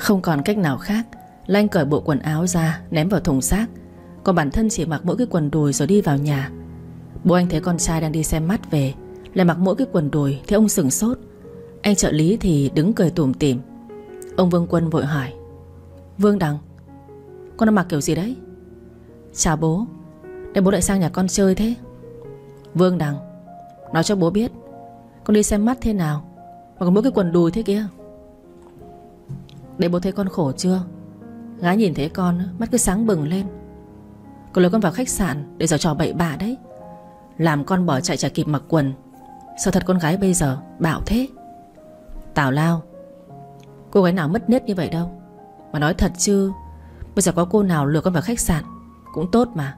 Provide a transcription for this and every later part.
Không còn cách nào khác. Lanh cởi bộ quần áo ra, Ném vào thùng xác. Còn bản thân chỉ mặc mỗi cái quần đùi rồi đi vào nhà. Bố anh thấy con trai đang đi xem mắt về, Lại mặc mỗi cái quần đùi Thì ông sừng sốt. Anh trợ lý thì đứng cười tủm tỉm. Ông Vương Quân vội hỏi, Vương Đằng, Con đang mặc kiểu gì đấy? Chào bố, Để bố lại sang nhà con chơi thế. Vương Đằng, Nói cho bố biết, Con đi xem mắt thế nào Mà còn mỗi cái quần đùi thế kia. Để bố thấy con khổ chưa? Gái nhìn thấy con Mắt cứ sáng bừng lên. Cô lấy con vào khách sạn Để giờ trò bậy bạ đấy. Làm con bỏ chạy chả kịp mặc quần. Sao thật con gái bây giờ Bạo thế? Tào lao Cô gái nào mất nết như vậy đâu? Mà nói thật chứ Bây giờ có cô nào lừa con vào khách sạn Cũng tốt mà.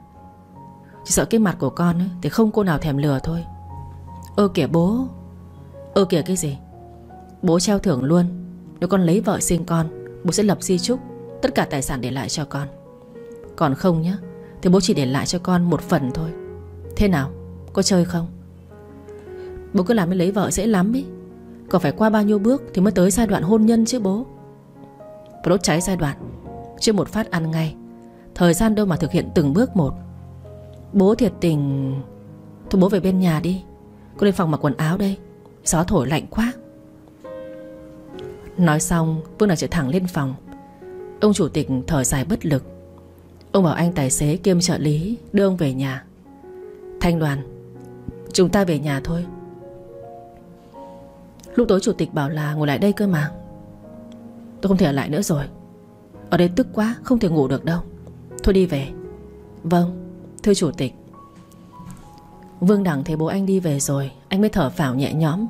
Chỉ sợ cái mặt của con ấy, Thì không cô nào thèm lừa thôi. Ơ kìa bố Ơ kìa cái gì? Bố treo thưởng luôn. Nếu con lấy vợ sinh con, Bố sẽ lập di chúc Tất cả tài sản để lại cho con. Còn không nhá, Thì bố chỉ để lại cho con một phần thôi. Thế nào, Có chơi không? Bố cứ làm mới lấy vợ dễ lắm ý. Còn phải qua bao nhiêu bước Thì mới tới giai đoạn hôn nhân chứ bố? Bố đốt cháy giai đoạn, Chưa một phát ăn ngay. Thời gian đâu mà thực hiện từng bước một. Bố thiệt tình. Thôi bố về bên nhà đi, Cô lên phòng mặc quần áo đây. Gió thổi lạnh quá. Nói xong, Vương Đằng chạy thẳng lên phòng. Ông chủ tịch thở dài bất lực. Ông bảo anh tài xế kiêm trợ lý Đưa ông về nhà. Thanh đoàn, Chúng ta về nhà thôi. Lúc tối chủ tịch bảo là ngồi lại đây cơ mà. Tôi không thể ở lại nữa rồi. Ở đây tức quá, không thể ngủ được đâu. Thôi đi về. Vâng thưa chủ tịch. Vương Đẳng thấy bố anh đi về rồi, Anh mới thở phào nhẹ nhõm.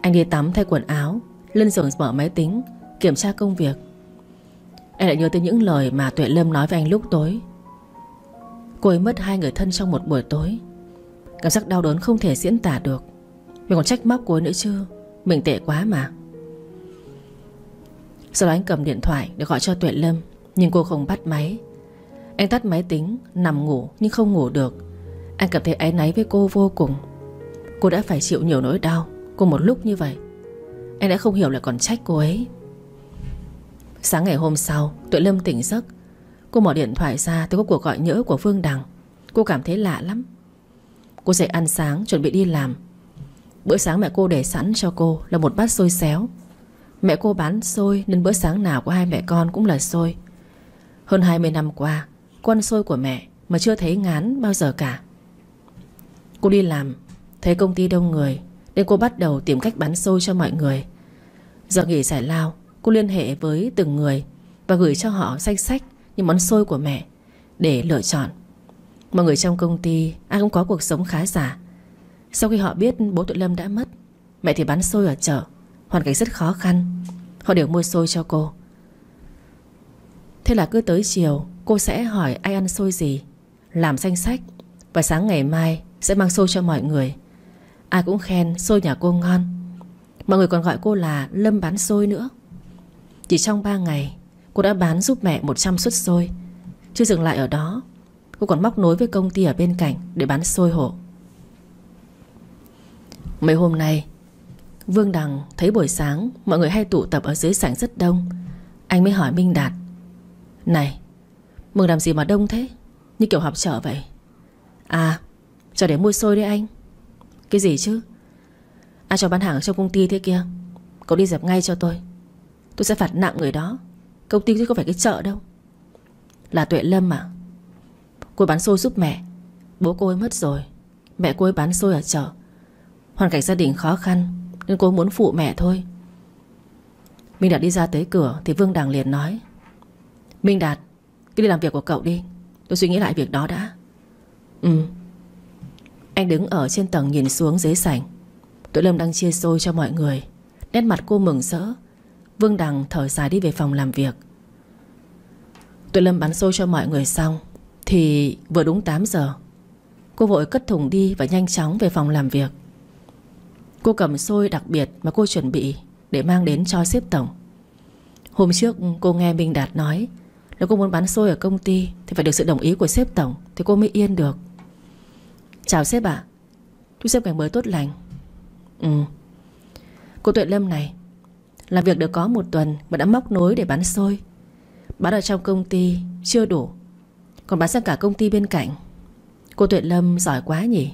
Anh đi tắm thay quần áo. Lên giường mở máy tính, Kiểm tra công việc. Anh lại nhớ tới những lời mà Tuệ Lâm nói với anh lúc tối. Cô ấy mất hai người thân trong một buổi tối. Cảm giác đau đớn không thể diễn tả được. Mình còn trách móc cô ấy nữa chứ? Mình tệ quá mà. Sau đó anh cầm điện thoại để gọi cho Tuệ Lâm, Nhưng cô không bắt máy. Anh tắt máy tính, Nằm ngủ nhưng không ngủ được. Anh cảm thấy áy náy với cô vô cùng. Cô đã phải chịu nhiều nỗi đau Cùng một lúc như vậy. Anh đã không hiểu lại còn trách cô ấy. Sáng ngày hôm sau, Tuệ Lâm tỉnh giấc. Cô mở điện thoại ra thì có cuộc gọi nhỡ của Phương Đằng. Cô cảm thấy lạ lắm. Cô dậy ăn sáng, chuẩn bị đi làm. Bữa sáng mẹ cô để sẵn cho cô Là một bát xôi xéo. Mẹ cô bán xôi nên bữa sáng nào của hai mẹ con cũng là xôi. Hơn 20 năm qua Cô ăn xôi của mẹ Mà chưa thấy ngán bao giờ cả. Cô đi làm, Thấy công ty đông người. Nên cô bắt đầu tìm cách bán xôi cho mọi người. Giờ nghỉ giải lao, Cô liên hệ với từng người Và gửi cho họ danh sách những món xôi của mẹ Để lựa chọn. Mọi người trong công ty, Ai cũng có cuộc sống khá giả. Sau khi họ biết bố tụi Lâm đã mất, Mẹ thì bán xôi ở chợ, Hoàn cảnh rất khó khăn. Họ đều mua xôi cho cô. Thế là cứ tới chiều, Cô sẽ hỏi ai ăn xôi gì, Làm danh sách Và sáng ngày mai sẽ mang xôi cho mọi người. Ai cũng khen xôi nhà cô ngon. Mọi người còn gọi cô là Lâm bán xôi nữa. Chỉ trong 3 ngày, Cô đã bán giúp mẹ 100 suất xôi. Chưa dừng lại ở đó, Cô còn móc nối với công ty ở bên cạnh Để bán xôi hộ. Mấy hôm nay, Vương Đằng thấy buổi sáng Mọi người hay tụ tập ở dưới sảnh rất đông. Anh mới hỏi Minh Đạt, Này, Mừng làm gì mà đông thế? Như kiểu họp chợ vậy. À cho để mua xôi đấy anh. Cái gì chứ? Ai cho bán hàng ở trong công ty thế kia? Cậu đi dẹp ngay cho tôi. Tôi sẽ phạt nặng người đó. Công ty chứ không phải cái chợ đâu. Là Tuệ Lâm à Cô bán xôi giúp mẹ. Bố cô ấy mất rồi. Mẹ cô ấy bán xôi ở chợ. Hoàn cảnh gia đình khó khăn, Nên cô muốn phụ mẹ thôi. Minh Đạt đi ra tới cửa Thì Vương Đằng liền nói, Minh Đạt, Cứ đi làm việc của cậu đi. Tôi suy nghĩ lại việc đó đã. Ừ. Anh đứng ở trên tầng nhìn xuống dưới sảnh. Tuệ Lâm đang chia xôi cho mọi người. Nét mặt cô mừng rỡ. Vương Đằng thở dài đi về phòng làm việc. Tuệ Lâm bán xôi cho mọi người xong, Thì vừa đúng 8 giờ. Cô vội cất thùng đi và nhanh chóng về phòng làm việc. Cô cầm xôi đặc biệt mà cô chuẩn bị Để mang đến cho xếp tổng. Hôm trước cô nghe Minh Đạt nói Nếu cô muốn bán xôi ở công ty Thì phải được sự đồng ý của sếp tổng Thì cô mới yên được. Chào sếp ạ. À. Chúc sếp ngày mới tốt lành. Ừ. Cô Tuệ Lâm này Làm việc được có một tuần Mà đã móc nối để bán xôi. Bán ở trong công ty chưa đủ, Còn bán sang cả công ty bên cạnh. Cô Tuệ Lâm giỏi quá nhỉ.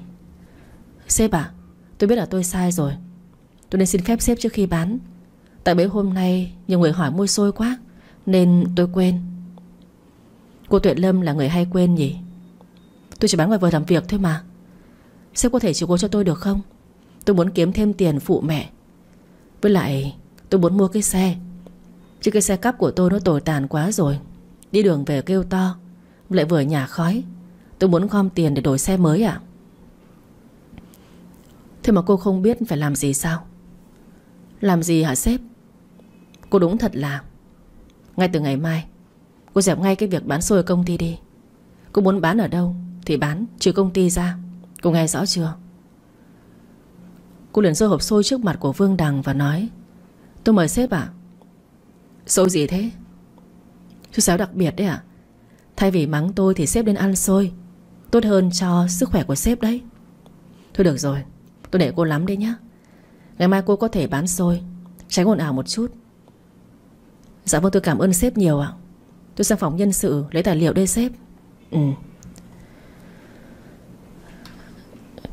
Sếp à Tôi biết là tôi sai rồi. Tôi nên xin phép sếp trước khi bán. Tại bấy hôm nay nhiều người hỏi mua xôi quá, Nên tôi quên. Cô Tuệ Lâm là người hay quên nhỉ. Tôi chỉ bán ngoài vừa làm việc thôi mà. Sếp có thể chịu cố cho tôi được không? Tôi muốn kiếm thêm tiền phụ mẹ. Với lại, tôi muốn mua cái xe. Chứ cái xe cắp của tôi nó tồi tàn quá rồi. Đi đường về kêu to, Lại vừa nhà khói. Tôi muốn gom tiền để đổi xe mới à Thế mà cô không biết phải làm gì sao? Làm gì hả sếp? Cô đúng thật là, Ngay từ ngày mai, Cô dẹp ngay cái việc bán xôi ở công ty đi. Cô muốn bán ở đâu Thì bán, trừ công ty ra. Cô nghe rõ chưa? Cô liền rơi hộp xôi trước mặt của Vương Đằng Và nói, Tôi mời sếp ạ. À? Xôi gì thế? Chú sáu đặc biệt đấy ạ. Thay vì mắng tôi thì sếp đến ăn xôi. Tốt hơn cho sức khỏe của sếp đấy. Thôi được rồi, Tôi để cô lắm đấy nhá. Ngày mai cô có thể bán xôi, Tránh ồn ào một chút. Dạ vâng tôi cảm ơn sếp nhiều ạ. Tôi sang phòng nhân sự lấy tài liệu đây sếp. Ừ.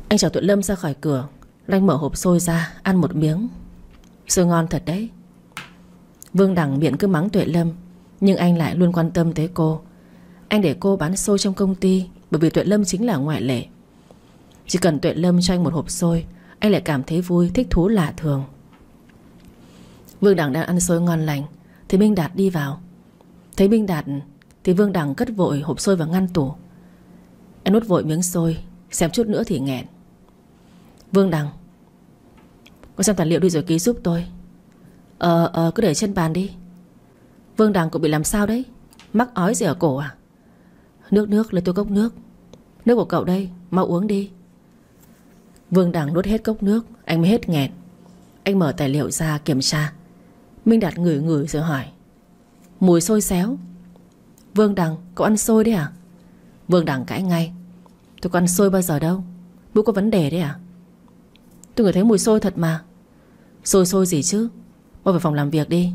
Anh chào Tuệ Lâm ra khỏi cửa. Lanh mở hộp xôi ra Ăn một miếng. Xôi ngon thật đấy. Vương Đằng miệng cứ mắng Tuệ Lâm Nhưng anh lại luôn quan tâm tới cô. Anh để cô bán xôi trong công ty Bởi vì Tuệ Lâm chính là ngoại lệ. Chỉ cần Tuệ Lâm cho anh một hộp xôi Anh lại cảm thấy vui, thích thú lạ thường. Vương Đằng đang ăn xôi ngon lành Thì Minh Đạt đi vào. Thấy Minh Đạt Thì Vương Đằng cất vội hộp xôi vào ngăn tủ. Anh nuốt vội miếng xôi Xem chút nữa thì nghẹn. Vương Đằng. Con xem tài liệu đi rồi ký giúp tôi. Ờ ờ cứ để trên bàn đi. Vương Đằng cũng bị làm sao đấy? Mắc ói gì ở cổ à? Nước nước, lấy tôi cốc nước. Nước của cậu đây, mau uống đi. Vương Đằng nuốt hết cốc nước, Anh mới hết nghẹn. Anh mở tài liệu ra kiểm tra. Minh Đạt ngửi ngửi rồi hỏi. Mùi sôi xéo. Vương Đằng, cậu ăn sôi đấy à? Vương Đằng cãi ngay. Tôi có ăn sôi bao giờ đâu. Bố có vấn đề đấy à? Tôi ngửi thấy mùi sôi thật mà. Sôi sôi gì chứ? Mau về phòng làm việc đi.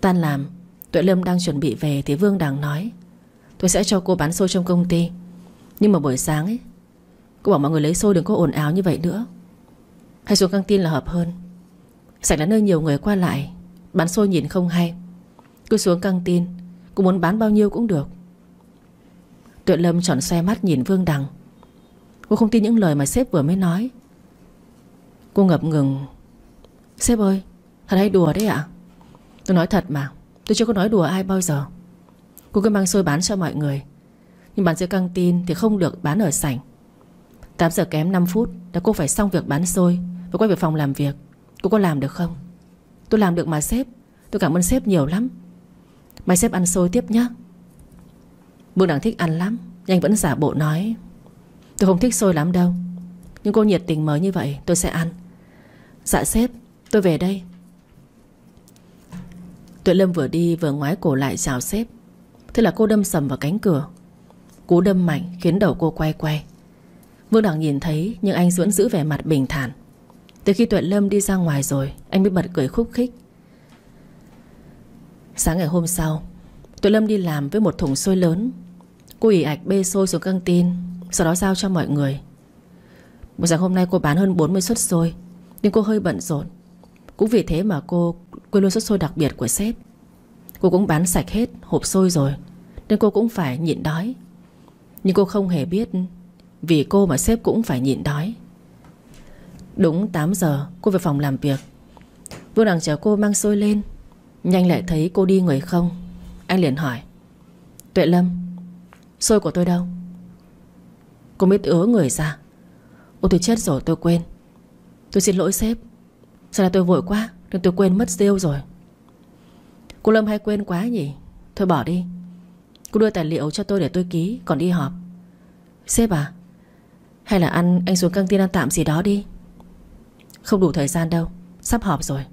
Tan làm, Tuệ Lâm đang chuẩn bị về Thì Vương Đằng nói, Tôi sẽ cho cô bán xôi trong công ty. Nhưng mà buổi sáng ấy, Cô bảo mọi người lấy xôi đừng có ồn áo như vậy nữa. Hay xuống căng tin là hợp hơn. Sảnh là nơi nhiều người qua lại, Bán xôi nhìn không hay. Cứ xuống căng tin, Cô muốn bán bao nhiêu cũng được. Tuệ Lâm tròn xoe mắt nhìn Vương Đằng. Cô không tin những lời mà sếp vừa mới nói. Cô ngập ngừng. Sếp ơi, Thật hay đùa đấy ạ? Tôi nói thật mà, Tôi chưa có nói đùa ai bao giờ. Cô cứ mang xôi bán cho mọi người. Nhưng bán giữa căng tin thì không được bán ở sảnh. 8 giờ kém 5 phút Là cô phải xong việc bán xôi Và quay về phòng làm việc. Cô có làm được không? Tôi làm được mà sếp, Tôi cảm ơn sếp nhiều lắm. Mai sếp ăn xôi tiếp nhé Bương đang thích ăn lắm, Nhanh anh vẫn giả bộ nói. Tôi không thích xôi lắm đâu. Nhưng cô nhiệt tình mới như vậy tôi sẽ ăn. Dạ sếp, tôi về đây. Tuệ Lâm vừa đi vừa ngoái cổ lại chào sếp. Thế là cô đâm sầm vào cánh cửa. Cú đâm mạnh khiến đầu cô quay quay. Vương Đằng nhìn thấy, Nhưng anh vẫn giữ vẻ mặt bình thản. Từ khi Tuệ Lâm đi ra ngoài rồi, Anh mới bật cười khúc khích. Sáng ngày hôm sau, Tuệ Lâm đi làm với một thùng xôi lớn. Cô ỉ ạch bê xôi xuống căng tin, Sau đó giao cho mọi người. Buổi sáng hôm nay cô bán hơn 40 suất xôi. Nhưng cô hơi bận rộn. Cũng vì thế mà cô quên luôn suất xôi đặc biệt của sếp. Cô cũng bán sạch hết hộp xôi rồi, Nên cô cũng phải nhịn đói. Nhưng cô không hề biết Vì cô mà sếp cũng phải nhịn đói. Đúng 8 giờ, Cô về phòng làm việc. Vương đằng chờ cô mang xôi lên. Nhanh lại thấy cô đi người không? Anh liền hỏi. Tuệ Lâm, Xôi của tôi đâu? Cô mới ứa người ra. Ôi tôi chết rồi, tôi quên. Tôi xin lỗi sếp. Sao là tôi vội quá? Nên tôi quên mất rêu rồi. Cô Lâm hay quên quá nhỉ? Thôi bỏ đi. Cô đưa tài liệu cho tôi để tôi ký, Còn đi họp. Sếp à? Hay là ăn, anh xuống căng tin ăn tạm gì đó đi. Không đủ thời gian đâu. Sắp họp rồi.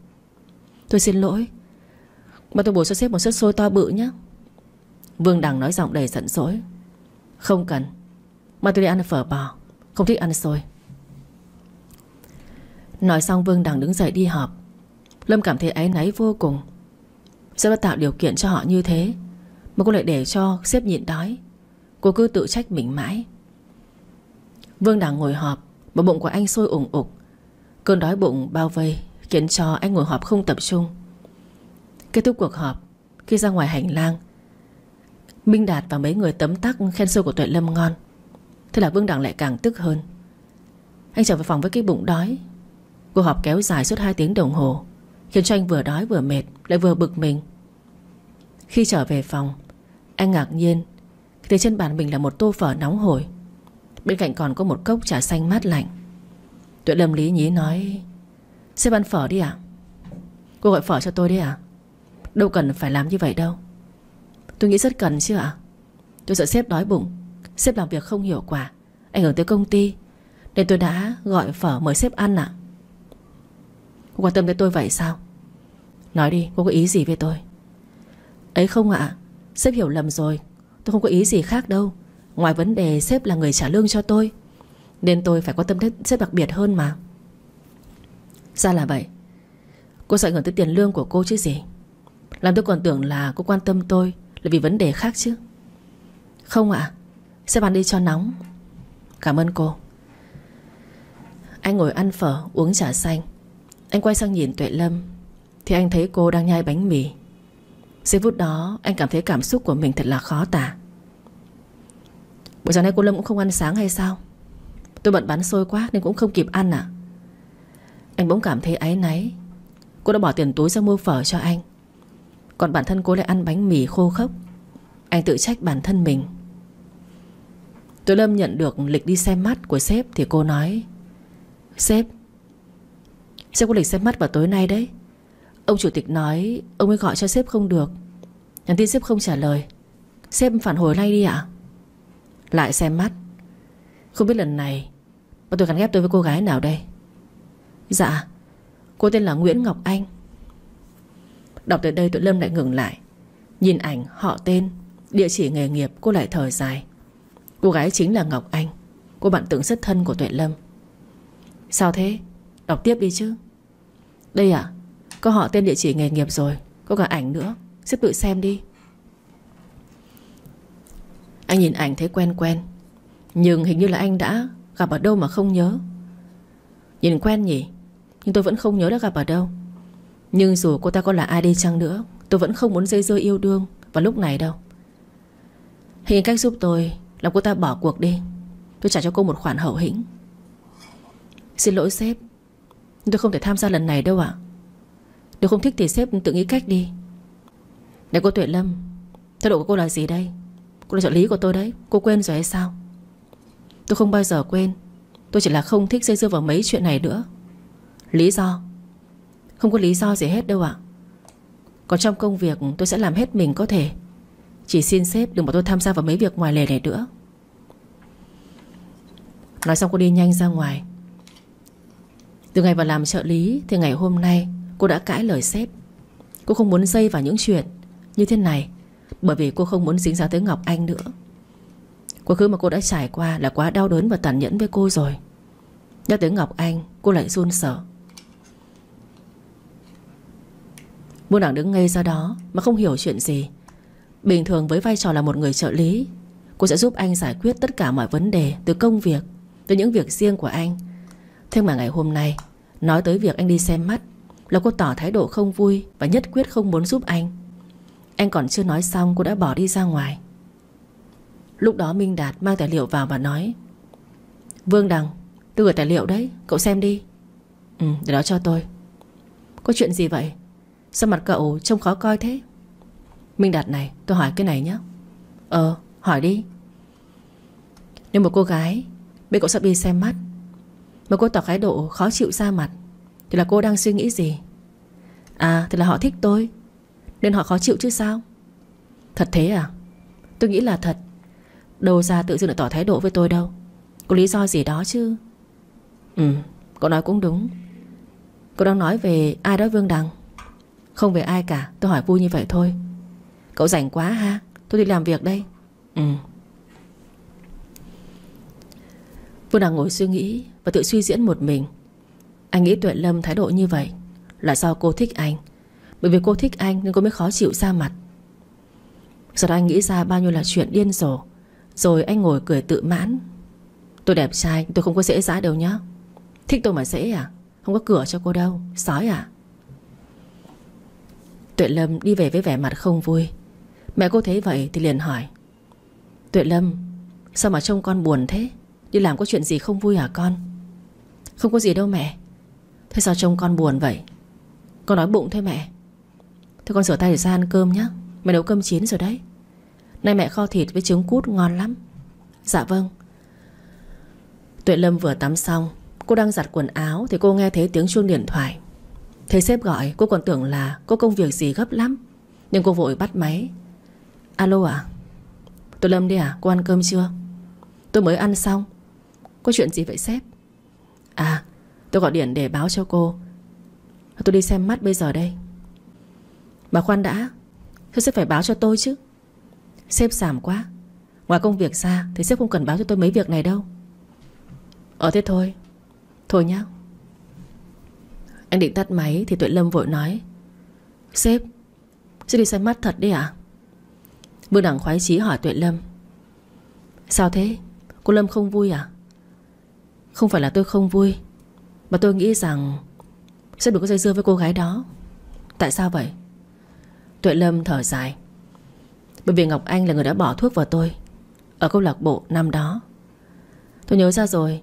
Tôi xin lỗi. Mà tôi bổ cho sếp một suất xôi to bự nhé Vương Đằng nói giọng đầy giận dỗi. Không cần. Mà tôi đi ăn phở bò. Không thích ăn xôi. Nói xong Vương Đằng đứng dậy đi họp. Lâm cảm thấy áy náy vô cùng. Sếp đã tạo điều kiện cho họ như thế? Mà cô lại để cho sếp nhịn đói. Cô cứ tự trách mình mãi. Vương Đằng ngồi họp, Mà bụng của anh sôi ủng ục. Cơn đói bụng bao vây Khiến cho anh ngồi họp không tập trung. Kết thúc cuộc họp, Khi ra ngoài hành lang, Minh Đạt và mấy người tấm tắc khen sâu của Tuệ Lâm ngon. Thế là Vương Đằng lại càng tức hơn. Anh trở về phòng với cái bụng đói. Cuộc họp kéo dài suốt 2 tiếng đồng hồ, Khiến cho anh vừa đói vừa mệt, Lại vừa bực mình. Khi trở về phòng, Anh ngạc nhiên Thì thấy trên bàn mình là một tô phở nóng hổi. Bên cạnh còn có một cốc trà xanh mát lạnh. Tuệ Lâm lý nhí nói Xếp ăn phở đi ạ. Cô gọi phở cho tôi đi ạ. Đâu cần phải làm như vậy đâu. Tôi nghĩ rất cần chứ ạ. Tôi sợ sếp đói bụng, Sếp làm việc không hiệu quả, Ảnh hưởng tới công ty, Nên tôi đã gọi phở mời sếp ăn ạ. Cô quan tâm tới tôi vậy sao? Nói đi, cô có ý gì với tôi? Ấy không ạ, Sếp hiểu lầm rồi. Tôi không có ý gì khác đâu. Ngoài vấn đề sếp là người trả lương cho tôi, Nên tôi phải quan tâm đến sếp đặc biệt hơn mà. Ra là vậy. Cô sợ hưởng tới tiền lương của cô chứ gì? Làm tôi còn tưởng là cô quan tâm tôi Là vì vấn đề khác chứ. Không ạ, Sếp ăn đi cho nóng. Cảm ơn cô. Anh ngồi ăn phở, uống trà xanh. Anh quay sang nhìn Tuệ Lâm, Thì anh thấy cô đang nhai bánh mì. Giây phút đó, anh cảm thấy cảm xúc của mình thật là khó tả. Buổi sáng nay cô Lâm cũng không ăn sáng hay sao? Tôi bận bán xôi quá nên cũng không kịp ăn à? Anh bỗng cảm thấy áy náy. Cô đã bỏ tiền túi ra mua phở cho anh. Còn bản thân cô lại ăn bánh mì khô khốc. Anh tự trách bản thân mình. Tôi Lâm nhận được lịch đi xem mắt của sếp Thì cô nói, Sếp Sếp có lịch xem mắt vào tối nay đấy. Ông chủ tịch nói Ông ấy gọi cho sếp không được. Nhắn tin sếp không trả lời. Sếp phản hồi ngay đi ạ. Lại xem mắt. Không biết lần này Bọn tôi gắn ghép tôi với cô gái nào đây? Dạ Cô tên là Nguyễn Ngọc Anh. Đọc tới đây tụi Lâm lại ngừng lại. Nhìn ảnh, họ tên Địa chỉ nghề nghiệp cô lại thở dài. Cô gái chính là Ngọc Anh. Cô bạn tưởng rất thân của Tuệ Lâm. Sao thế? Đọc tiếp đi chứ. Đây à? Có họ tên địa chỉ nghề nghiệp rồi, Có cả ảnh nữa. Xếp tự xem đi. Anh nhìn ảnh thấy quen quen, Nhưng hình như là anh đã gặp ở đâu mà không nhớ. Nhìn quen nhỉ, Nhưng tôi vẫn không nhớ đã gặp ở đâu. Nhưng dù cô ta có là ai đi chăng nữa, Tôi vẫn không muốn dây dưa yêu đương Vào lúc này đâu. Hình cách giúp tôi Làm cô ta bỏ cuộc đi. Tôi trả cho cô một khoản hậu hĩnh. Xin lỗi sếp nhưng tôi không thể tham gia lần này đâu ạ. Nếu không thích thì sếp tự nghĩ cách đi. Này cô Tuệ Lâm, Thái độ của cô là gì đây? Cô là trợ lý của tôi đấy, Cô quên rồi hay sao? Tôi không bao giờ quên. Tôi chỉ là không thích dây dưa vào mấy chuyện này nữa. Lý do? Không có lý do gì hết đâu ạ. Còn trong công việc, tôi sẽ làm hết mình có thể. Chỉ xin sếp đừng bảo tôi tham gia vào mấy việc ngoài lề này nữa. Nói xong cô đi nhanh ra ngoài. Từ ngày vào làm trợ lý Thì ngày hôm nay cô đã cãi lời sếp. Cô không muốn dây vào những chuyện Như thế này, Bởi vì cô không muốn dính dáng tới Ngọc Anh nữa. Quá khứ mà cô đã trải qua Là quá đau đớn và tàn nhẫn với cô rồi. Nhắc tới Ngọc Anh, Cô lại run sợ. Muôn đảng đứng ngây ra đó Mà không hiểu chuyện gì. Bình thường với vai trò là một người trợ lý, Cô sẽ giúp anh giải quyết tất cả mọi vấn đề Từ công việc, Từ những việc riêng của anh. Thế mà ngày hôm nay, Nói tới việc anh đi xem mắt, Là cô tỏ thái độ không vui Và nhất quyết không muốn giúp anh. Anh còn chưa nói xong, cô đã bỏ đi ra ngoài. Lúc đó Minh Đạt mang tài liệu vào và nói, Vương Đằng, Tôi gửi tài liệu đấy, Cậu xem đi. Ừ để đó cho tôi. Có chuyện gì vậy? Sao mặt cậu trông khó coi thế? Minh Đạt này, tôi hỏi cái này nhé Ờ hỏi đi. Nếu một cô gái Biết cậu sắp đi xem mắt mà cô tỏ thái độ khó chịu ra mặt. Thì là cô đang suy nghĩ gì? À thì là họ thích tôi. Nên họ khó chịu chứ sao? Thật thế à? Tôi nghĩ là thật. Đâu ra tự dưng lại tỏ thái độ với tôi đâu. Có lý do gì đó chứ? Ừ cậu nói cũng đúng. Cậu đang nói về ai đó Vương Đằng. Không về ai cả, Tôi hỏi vui như vậy thôi. Cậu rảnh quá ha, Tôi đi làm việc đây. Ừ. Vương Đằng ngồi suy nghĩ. Và tự suy diễn một mình. Anh nghĩ Tuệ Lâm thái độ như vậy Là do cô thích anh. Bởi vì cô thích anh nên cô mới khó chịu ra mặt. Sau đó anh nghĩ ra bao nhiêu là chuyện điên rồ, Rồi anh ngồi cười tự mãn. Tôi đẹp trai, tôi không có dễ dãi đâu nhá. Thích tôi mà dễ à? Không có cửa cho cô đâu. Sói à? Tuệ Lâm đi về với vẻ mặt không vui. Mẹ cô thấy vậy thì liền hỏi. Tuệ Lâm, Sao mà trông con buồn thế? Đi làm có chuyện gì không vui hả con? Không có gì đâu mẹ. Thế sao trông con buồn vậy? Con nói bụng thôi mẹ. Thế con rửa tay để ra ăn cơm nhé Mẹ nấu cơm chín rồi đấy. Nay mẹ kho thịt với trứng cút ngon lắm. Dạ vâng. Tuệ Lâm vừa tắm xong, Cô đang giặt quần áo Thì cô nghe thấy tiếng chuông điện thoại. Thấy sếp gọi, cô còn tưởng là có công việc gì gấp lắm. Nhưng cô vội bắt máy. Alo à Tuệ Lâm đi à cô ăn cơm chưa? Tôi mới ăn xong. Có chuyện gì vậy sếp? À tôi gọi điện để báo cho cô. Tôi đi xem mắt bây giờ đây. Bà khoan đã. Tôi sẽ phải báo cho tôi chứ. Sếp giảm quá. Ngoài công việc ra thì sếp không cần báo cho tôi mấy việc này đâu. Ờ thế thôi. Thôi nhá. Anh định tắt máy thì Tuệ Lâm vội nói. Sếp Sếp đi xem mắt thật đi à Vương Đẳng khoái chí hỏi Tuệ Lâm. Sao thế? Cô Lâm không vui à? Không phải là tôi không vui, Mà tôi nghĩ rằng Sẽ đừng có dây dưa với cô gái đó. Tại sao vậy? Tuệ Lâm thở dài. Bởi vì Ngọc Anh là người đã bỏ thuốc vào tôi Ở câu lạc bộ năm đó. Tôi nhớ ra rồi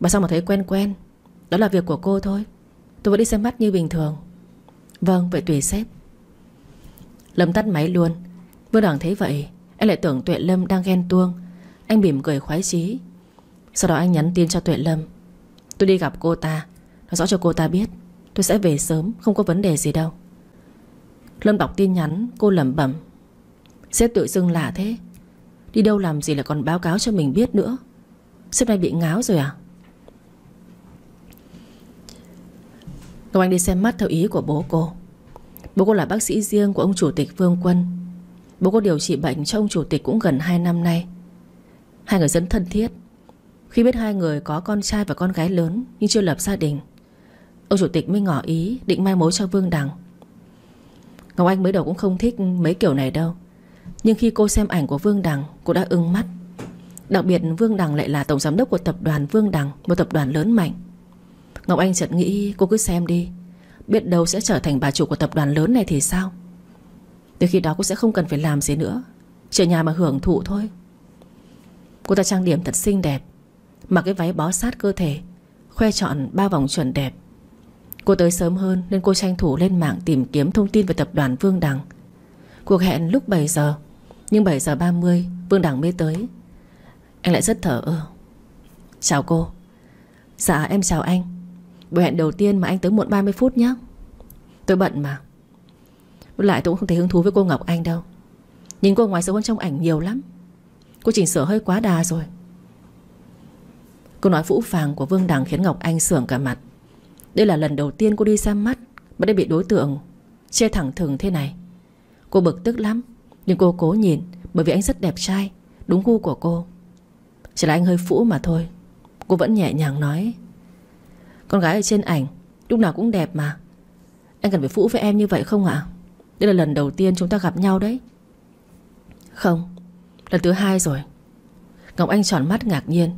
Bà sao mà thấy quen quen? Đó là việc của cô thôi. Tôi vẫn đi xem mắt như bình thường. Vâng vậy tùy sếp. Lâm tắt máy luôn. Vương Đằng thấy vậy, Anh lại tưởng Tuệ Lâm đang ghen tuông. Anh mỉm cười khoái chí. Sau đó anh nhắn tin cho Tuệ Lâm. Tôi đi gặp cô ta. Nói rõ cho cô ta biết, Tôi sẽ về sớm, Không có vấn đề gì đâu. Lâm đọc tin nhắn, Cô lẩm bẩm. Sếp tự dưng lạ thế. Đi đâu làm gì là còn báo cáo cho mình biết nữa? Sếp này bị ngáo rồi à? Ngọc Anh đi xem mắt theo ý của bố cô. Bố cô là bác sĩ riêng của ông chủ tịch Vương Quân. Bố cô điều trị bệnh cho ông chủ tịch cũng gần 2 năm nay. Hai người rất thân thiết. Khi biết hai người có con trai và con gái lớn Nhưng chưa lập gia đình, Ông chủ tịch mới ngỏ ý định mai mối cho Vương Đằng. Ngọc Anh mới đầu cũng không thích mấy kiểu này đâu, Nhưng khi cô xem ảnh của Vương Đằng, Cô đã ưng mắt. Đặc biệt Vương Đằng lại là tổng giám đốc của tập đoàn Vương Đằng, Một tập đoàn lớn mạnh. Ngọc Anh chợt nghĩ, cô cứ xem đi, Biết đâu sẽ trở thành bà chủ của tập đoàn lớn này thì sao? Từ khi đó cô sẽ không cần phải làm gì nữa, Chỉ ở nhà mà hưởng thụ thôi. Cô ta trang điểm thật xinh đẹp Mặc cái váy bó sát cơ thể, Khoe trọn ba vòng chuẩn đẹp. Cô tới sớm hơn nên cô tranh thủ lên mạng Tìm kiếm thông tin về tập đoàn Vương Đằng. Cuộc hẹn lúc 7 giờ, Nhưng 7 giờ 30 Vương Đằng mới tới. Anh lại rất thở ơ. Chào cô. Dạ em chào anh. Buổi hẹn đầu tiên mà anh tới muộn 30 phút nhé Tôi bận mà. Với lại tôi cũng không thấy hứng thú với cô Ngọc Anh đâu. Nhìn cô ngoài sớm hơn trong ảnh nhiều lắm. Cô chỉnh sửa hơi quá đà rồi. Câu nói phũ phàng của Vương Đằng khiến Ngọc Anh sưởng cả mặt. Đây là lần đầu tiên cô đi xem mắt Mà đã bị đối tượng Chê thẳng thừng thế này. Cô bực tức lắm, Nhưng cô cố nhìn, Bởi vì anh rất đẹp trai, Đúng gu của cô. Chỉ là anh hơi phũ mà thôi. Cô vẫn nhẹ nhàng nói, Con gái ở trên ảnh, Lúc nào cũng đẹp mà. Anh cần phải phũ với em như vậy không ạ? Đây là lần đầu tiên chúng ta gặp nhau đấy. Không, Lần thứ hai rồi. Ngọc Anh tròn mắt ngạc nhiên.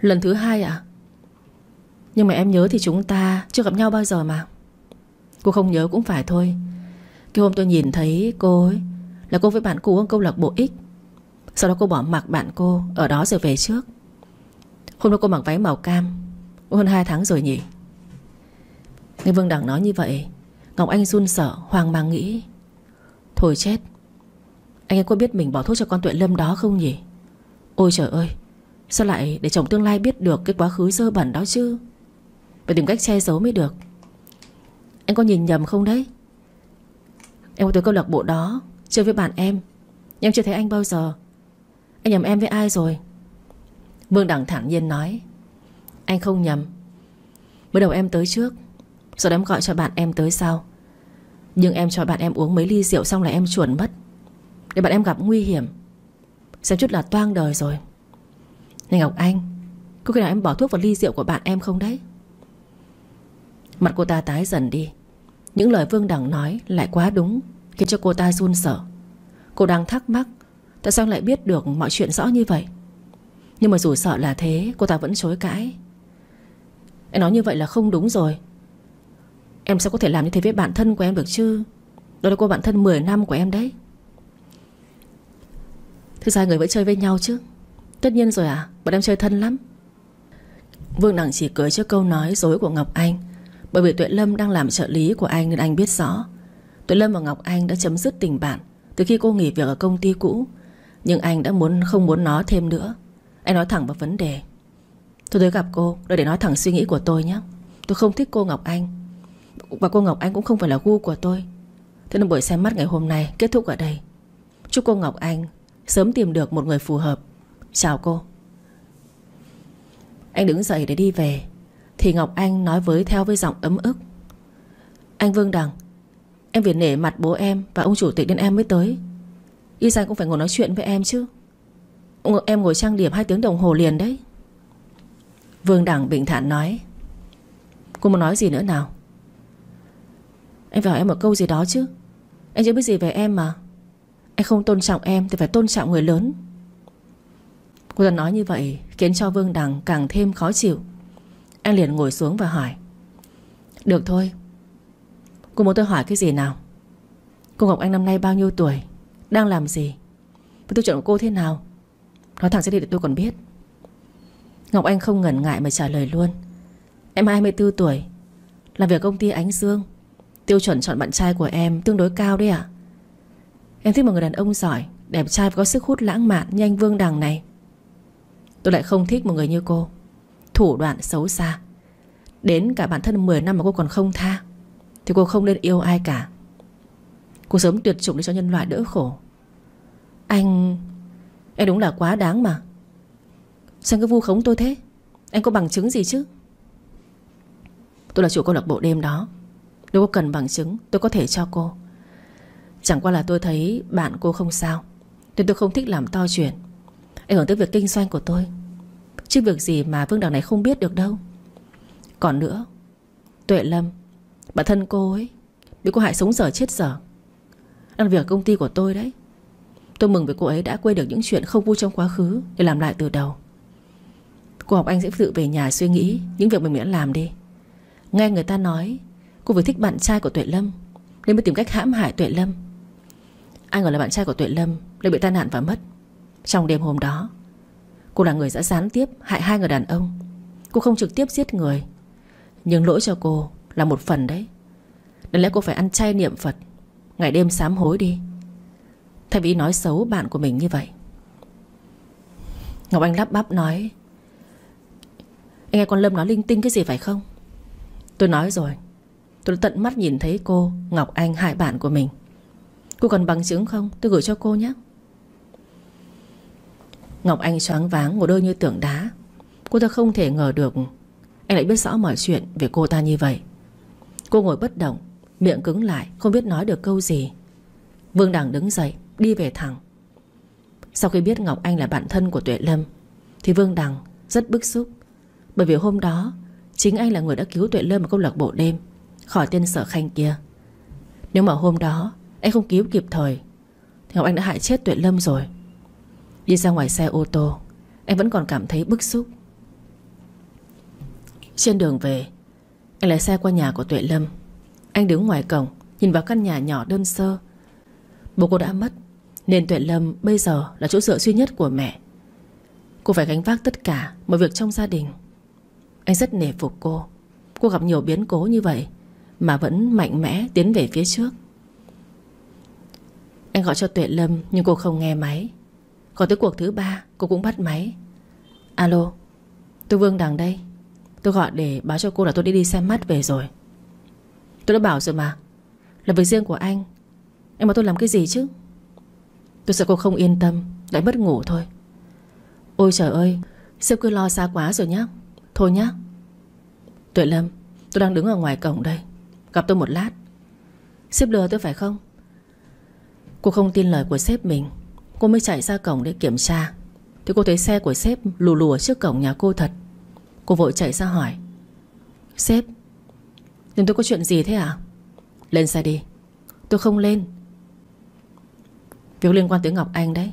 Lần thứ hai ạ. Nhưng mà em nhớ thì chúng ta Chưa gặp nhau bao giờ mà. Cô không nhớ cũng phải thôi. Cái hôm tôi nhìn thấy cô ấy Là cô với bạn cũ ở câu lạc bộ X. Sau đó cô bỏ mặc bạn cô Ở đó rồi về trước. Hôm đó cô mặc váy màu cam. Hơn 2 tháng rồi nhỉ? Nghe Vương Đẳng nói như vậy, Ngọc Anh run sợ, hoang mang nghĩ. Thôi chết. Anh ấy có biết mình bỏ thuốc cho con Tuệ Lâm đó không nhỉ? Ôi trời ơi Sao lại để chồng tương lai biết được Cái quá khứ dơ bẩn đó chứ? Phải tìm cách che giấu mới được. Anh có nhìn nhầm không đấy? Em có tới câu lạc bộ đó, Chơi với bạn em. Nhưng em chưa thấy anh bao giờ. Anh nhầm em với ai rồi? Vương Đằng thẳng nhiên nói. Anh không nhầm. Mới đầu em tới trước. Rồi em gọi cho bạn em tới sau. Nhưng em cho bạn em uống mấy ly rượu Xong là em chuồn mất. Để bạn em gặp nguy hiểm. Xem chút là toang đời rồi. Này Ngọc Anh, Có khi nào em bỏ thuốc vào ly rượu của bạn em không đấy? Mặt cô ta tái dần đi. Những lời Vương Đằng nói lại quá đúng, Khiến cho cô ta run sợ. Cô đang thắc mắc, Tại sao lại biết được mọi chuyện rõ như vậy? Nhưng mà dù sợ là thế, Cô ta vẫn chối cãi. Em nói như vậy là không đúng rồi. Em sao có thể làm như thế với bạn thân của em được chứ? Đó là cô bạn thân 10 năm của em đấy. Thực ra người vẫn chơi với nhau chứ? Tất nhiên rồi à Bọn em chơi thân lắm. Vương Đằng chỉ cười trước câu nói dối của Ngọc Anh, Bởi vì Tuệ Lâm đang làm trợ lý của anh Nên anh biết rõ. Tuệ Lâm và Ngọc Anh đã chấm dứt tình bạn Từ khi cô nghỉ việc ở công ty cũ, Nhưng anh đã muốn, không muốn nó thêm nữa. Anh nói thẳng vào vấn đề. Tôi tới gặp cô để nói thẳng suy nghĩ của tôi nhé. Tôi không thích cô Ngọc Anh, Và cô Ngọc Anh cũng không phải là gu của tôi. Thế nên buổi xem mắt ngày hôm nay kết thúc ở đây. Chúc cô Ngọc Anh Sớm tìm được một người phù hợp. Chào cô. Anh đứng dậy để đi về. Thì Ngọc Anh nói với theo với giọng ấm ức. Anh Vương Đằng, Em vì nể mặt bố em Và ông chủ tịch đến em mới tới. Y ra cũng phải ngồi nói chuyện với em chứ. Em ngồi trang điểm 2 tiếng đồng hồ liền đấy. Vương Đằng bình thản nói. Cô muốn nói gì nữa nào? Anh phải hỏi em một câu gì đó chứ. Anh chưa biết gì về em mà. Anh không tôn trọng em Thì phải tôn trọng người lớn. Cô ta nói như vậy Khiến cho Vương Đằng càng thêm khó chịu. Anh liền ngồi xuống và hỏi. Được thôi. Cô muốn tôi hỏi cái gì nào? Cô Ngọc Anh năm nay bao nhiêu tuổi? Đang làm gì? Và tiêu chuẩn của cô thế nào? Nói thẳng ra đi để tôi còn biết. Ngọc Anh không ngần ngại mà trả lời luôn. Em 24 tuổi. Làm việc công ty Ánh Dương. Tiêu chuẩn chọn bạn trai của em tương đối cao đấy ạ. Em thích một người đàn ông giỏi, Đẹp trai và có sức hút lãng mạn như anh Vương Đằng này. Tôi lại không thích một người như cô. Thủ đoạn xấu xa. Đến cả bản thân 10 năm mà cô còn không tha, Thì cô không nên yêu ai cả. Cô sớm tuyệt chủng để cho nhân loại đỡ khổ. Anh, Em đúng là quá đáng mà. Sao cứ vu khống tôi thế? Anh có bằng chứng gì chứ? Tôi là chủ câu lạc bộ đêm đó. Nếu cô cần bằng chứng, tôi có thể cho cô. Chẳng qua là tôi thấy bạn cô không sao, Nên tôi không thích làm to chuyện. Ảnh hưởng tới việc kinh doanh của tôi. Chứ việc gì mà Vương Đằng này không biết được đâu. Còn nữa, Tuệ Lâm, Bản thân cô ấy, Bị cô hại sống dở chết dở. Đang việc công ty của tôi đấy. Tôi mừng vì cô ấy đã quên được những chuyện không vui trong quá khứ Để làm lại từ đầu. Cô học anh sẽ tự về nhà suy nghĩ Những việc mình đã làm đi. Nghe người ta nói, Cô vừa thích bạn trai của Tuệ Lâm, Nên mới tìm cách hãm hại Tuệ Lâm. Anh gọi là bạn trai của Tuệ Lâm Lại bị tai nạn và mất. Trong đêm hôm đó Cô là người đã gián tiếp hại hai người đàn ông. Cô không trực tiếp giết người, Nhưng lỗi cho cô là một phần đấy. Đáng lẽ cô phải ăn chay niệm Phật, Ngày đêm sám hối đi. Thay vì nói xấu bạn của mình như vậy. Ngọc Anh lắp bắp nói, anh nghe con Lâm nói linh tinh cái gì phải không? Tôi nói rồi, Tôi tận mắt nhìn thấy cô, Ngọc Anh, hại bạn của mình. Cô cần bằng chứng không? Tôi gửi cho cô nhé. Ngọc Anh choáng váng ngồi đôi như tượng đá. Cô ta không thể ngờ được Anh lại biết rõ mọi chuyện về cô ta như vậy. Cô ngồi bất động, Miệng cứng lại, không biết nói được câu gì. Vương Đằng đứng dậy, Đi về thẳng. Sau khi biết Ngọc Anh là bạn thân của Tuệ Lâm, Thì Vương Đằng rất bức xúc. Bởi vì hôm đó, Chính anh là người đã cứu Tuệ Lâm ở câu lạc bộ đêm, Khỏi tên sở khanh kia. Nếu mà hôm đó Anh không cứu kịp thời, Thì Ngọc Anh đã hại chết Tuệ Lâm rồi. Đi ra ngoài xe ô tô Anh vẫn còn cảm thấy bức xúc. Trên đường về, Anh lái xe qua nhà của Tuệ Lâm. Anh đứng ngoài cổng, Nhìn vào căn nhà nhỏ đơn sơ. Bố cô đã mất, Nên Tuệ Lâm bây giờ là chỗ dựa duy nhất của mẹ. Cô phải gánh vác tất cả Mọi việc trong gia đình. Anh rất nể phục cô. Cô gặp nhiều biến cố như vậy Mà vẫn mạnh mẽ tiến về phía trước. Anh gọi cho Tuệ Lâm Nhưng cô không nghe máy. Còn tới cuộc thứ ba, cô cũng bắt máy. Alo Tôi Vương Đằng đây. Tôi gọi để báo cho cô là tôi đi đi xem mắt về rồi. Tôi đã bảo rồi mà. Là việc riêng của anh. Em bảo tôi làm cái gì chứ? Tôi sợ cô không yên tâm, Lại mất ngủ thôi. Ôi trời ơi, Sếp cứ lo xa quá rồi nhá. Thôi nhá. Tuệ Lâm, Tôi đang đứng ở ngoài cổng đây. Gặp tôi một lát. Sếp lừa tôi phải không? Cô không tin lời của sếp mình. Cô mới chạy ra cổng để kiểm tra. Thì cô thấy xe của sếp lù lù ở trước cổng nhà cô thật. Cô vội chạy ra hỏi. Sếp Nhưng tôi có chuyện gì thế à Lên xe đi. Tôi không lên. Việc liên quan tới Ngọc Anh đấy.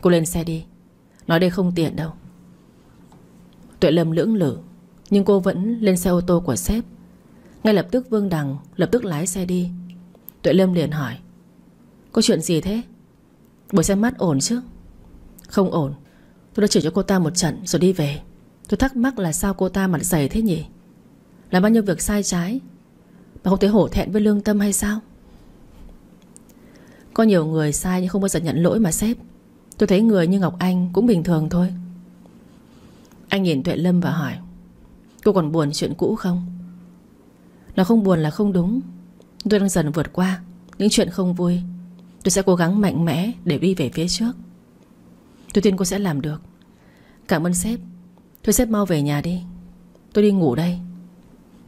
Cô lên xe đi. Nói đây không tiện đâu. Tuệ Lâm lưỡng lử Nhưng cô vẫn lên xe ô tô của sếp. Ngay lập tức Vương Đằng Lập tức lái xe đi. Tuệ Lâm liền hỏi. Có chuyện gì thế? Buổi xem mắt ổn chứ? Không ổn. Tôi đã chửi cho cô ta một trận rồi đi về. Tôi thắc mắc là sao cô ta mặt dày thế nhỉ? Làm bao nhiêu việc sai trái? Mà không thấy hổ thẹn với lương tâm hay sao? Có nhiều người sai nhưng không bao giờ nhận lỗi mà sếp. Tôi thấy người như Ngọc Anh cũng bình thường thôi. Anh nhìn Tuệ Lâm và hỏi, Cô còn buồn chuyện cũ không? Nó không buồn là không đúng. Tôi đang dần vượt qua Những chuyện không vui. Tôi sẽ cố gắng mạnh mẽ để đi về phía trước. Tôi tin cô sẽ làm được. Cảm ơn sếp. Thôi sếp mau về nhà đi. Tôi đi ngủ đây.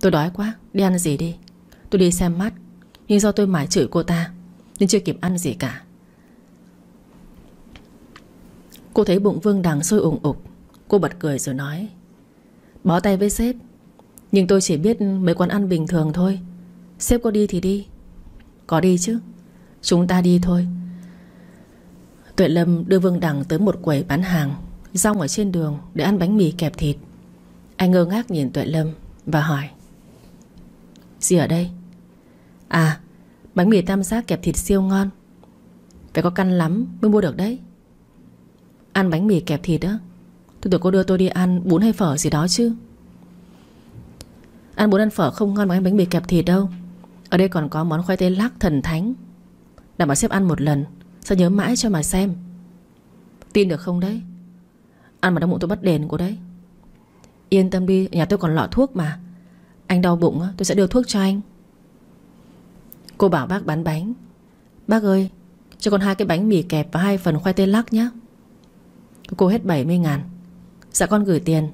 Tôi đói quá, Đi ăn gì đi? Tôi đi xem mắt. Nhưng do tôi mãi chửi cô ta, Nên chưa kịp ăn gì cả. Cô thấy bụng Vương Đằng sôi ủng ục. Cô bật cười rồi nói, Bó tay với sếp. Nhưng tôi chỉ biết mấy quán ăn bình thường thôi. Sếp có đi thì đi. Có đi chứ. Chúng ta đi thôi. Tuệ Lâm đưa Vương Đằng tới một quầy bán hàng, Rong ở trên đường để ăn bánh mì kẹp thịt. Anh ngơ ngác nhìn Tuệ Lâm Và hỏi, Gì ở đây? À bánh mì tam giác kẹp thịt siêu ngon. Phải có căn lắm mới mua được đấy. Ăn bánh mì kẹp thịt á? Tôi tưởng cô đưa tôi đi ăn bún hay phở gì đó chứ. Ăn bún ăn phở không ngon bằng bánh mì kẹp thịt đâu. Ở đây còn có món khoai tây lắc thần thánh. Đảm bảo xếp ăn một lần, Sao nhớ mãi cho mà xem? Tin được không đấy? Ăn mà đau bụng tôi bắt đền của đấy. Yên tâm đi, Nhà tôi còn lọ thuốc mà. Anh đau bụng tôi sẽ đưa thuốc cho anh. Cô bảo bác bán bánh. Bác ơi, Cho con hai cái bánh mì kẹp và hai phần khoai tây lắc nhé Cô hết 70 ngàn. Dạ con gửi tiền.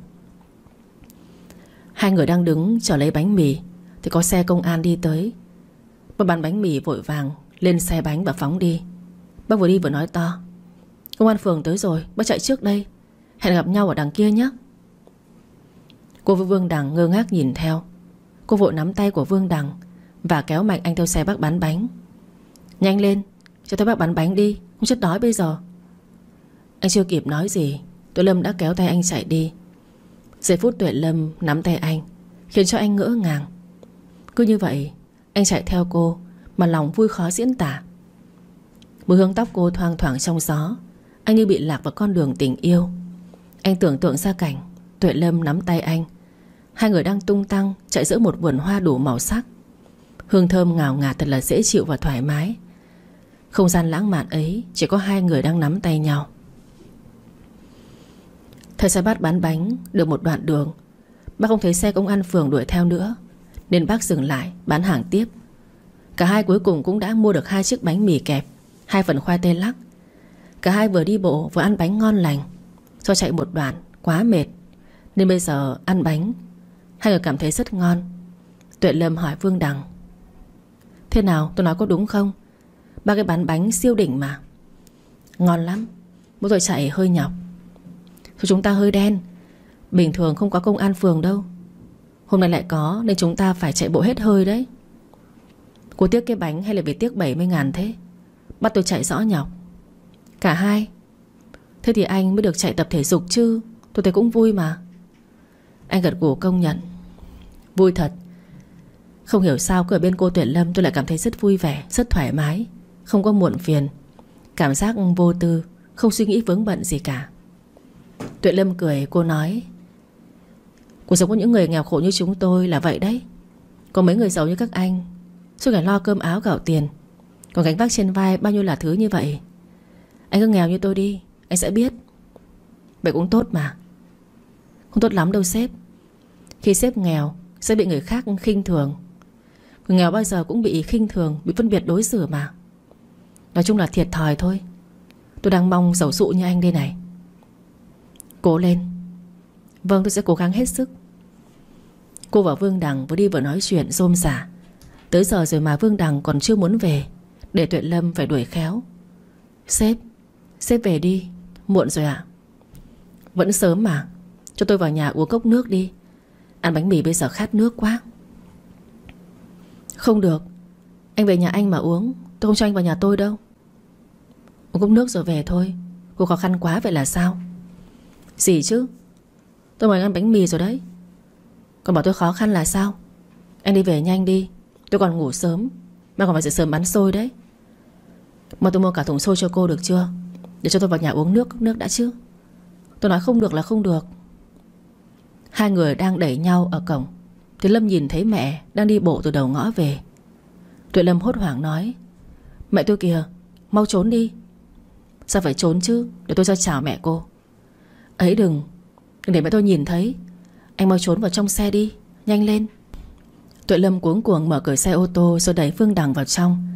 Hai người đang đứng chờ lấy bánh mì, Thì có xe công an đi tới. Một bàn bánh mì vội vàng. Lên xe bánh và phóng đi. Bác vừa đi vừa nói to, Công an phường tới rồi, Bác chạy trước đây. Hẹn gặp nhau ở đằng kia nhé. Cô với Vương Đằng ngơ ngác nhìn theo. Cô vội nắm tay của Vương Đằng Và kéo mạnh anh theo xe bác bán bánh. Nhanh lên, Cho tôi bác bán bánh đi, Không chết đói bây giờ. Anh chưa kịp nói gì Tuệ Lâm đã kéo tay anh chạy đi. Giây phút Tuệ Lâm nắm tay anh, Khiến cho anh ngỡ ngàng. Cứ như vậy, Anh chạy theo cô mà lòng vui khó diễn tả. Mùi hương tóc cô thoang thoảng trong gió, Anh như bị lạc vào con đường tình yêu. Anh tưởng tượng ra cảnh, Tuệ Lâm nắm tay anh. Hai người đang tung tăng, chạy giữa một vườn hoa đủ màu sắc. Hương thơm ngào ngạt thật là dễ chịu và thoải mái. Không gian lãng mạn ấy, Chỉ có hai người đang nắm tay nhau. Thời xe bát bán bánh, Được một đoạn đường. Bác không thấy xe công an phường đuổi theo nữa, Nên bác dừng lại, bán hàng tiếp. Cả hai cuối cùng cũng đã mua được hai chiếc bánh mì kẹp, Hai phần khoai tây lắc. Cả hai vừa đi bộ vừa ăn bánh ngon lành. Do chạy một đoạn, quá mệt, Nên bây giờ ăn bánh. Hai người cảm thấy rất ngon. Tuệ Lâm hỏi Vương Đằng. Thế nào, tôi nói có đúng không? Ba cái bán bánh siêu đỉnh mà. Ngon lắm, Bố tôi chạy hơi nhọc. Thôi chúng ta hơi đen, Bình thường không có công an phường đâu. Hôm nay lại có, Nên chúng ta phải chạy bộ hết hơi đấy. Cô tiếc cái bánh hay là vì tiếc 70 ngàn thế? Bắt tôi chạy rõ nhọc. Cả hai. Thế thì anh mới được chạy tập thể dục chứ? Tôi thấy cũng vui mà. Anh gật gù công nhận. Vui thật. Không hiểu sao cứ ở bên cô Tuyển Lâm tôi lại cảm thấy rất vui vẻ, Rất thoải mái. Không có muộn phiền. Cảm giác vô tư. Không suy nghĩ vướng bận gì cả. Tuệ Lâm cười, cô nói, Cuộc sống của những người nghèo khổ như chúng tôi là vậy đấy. Có mấy người giàu như các anh Suốt ngày lo cơm áo gạo tiền. Còn gánh vác trên vai bao nhiêu là thứ như vậy? Anh cứ nghèo như tôi đi, Anh sẽ biết. Vậy cũng tốt mà. Không tốt lắm đâu sếp. Khi sếp nghèo, sẽ bị người khác khinh thường. Người nghèo bao giờ cũng bị khinh thường, Bị phân biệt đối xử mà. Nói chung là thiệt thòi thôi. Tôi đang mong giàu sụ như anh đây này. Cố lên. Vâng tôi sẽ cố gắng hết sức. Cô và Vương Đằng vừa đi vừa nói chuyện rôm rả Tới giờ rồi mà Vương Đằng còn chưa muốn về, Để Tuệ Lâm phải đuổi khéo. Sếp Sếp về đi, Muộn rồi ạ. Vẫn sớm mà, Cho tôi vào nhà uống cốc nước đi. Ăn bánh mì bây giờ khát nước quá. Không được, Anh về nhà anh mà uống, Tôi không cho anh vào nhà tôi đâu. Uống cốc nước rồi về thôi Cô khó khăn quá vậy là sao? Gì chứ? Tôi mời ăn bánh mì rồi đấy. Còn bảo tôi khó khăn là sao? Anh đi về nhanh đi. Tôi còn ngủ sớm. Mà còn phải dậy sớm bắn xôi đấy. Mà tôi mua cả thùng xôi cho cô được chưa? Để cho tôi vào nhà uống nước cốc nước đã chứ. Tôi nói không được là không được. Hai người đang đẩy nhau ở cổng. Thì Lâm nhìn thấy mẹ Đang đi bộ từ đầu ngõ về. Tuệ Lâm hốt hoảng nói, Mẹ tôi kìa, Mau trốn đi. Sao phải trốn chứ? Để tôi ra chào mẹ cô. Ấy đừng Đừng để mẹ tôi nhìn thấy. Anh mau trốn vào trong xe đi, Nhanh lên. Tuệ Lâm cuống cuồng mở cửa xe ô tô Rồi đẩy Phương Đằng vào trong.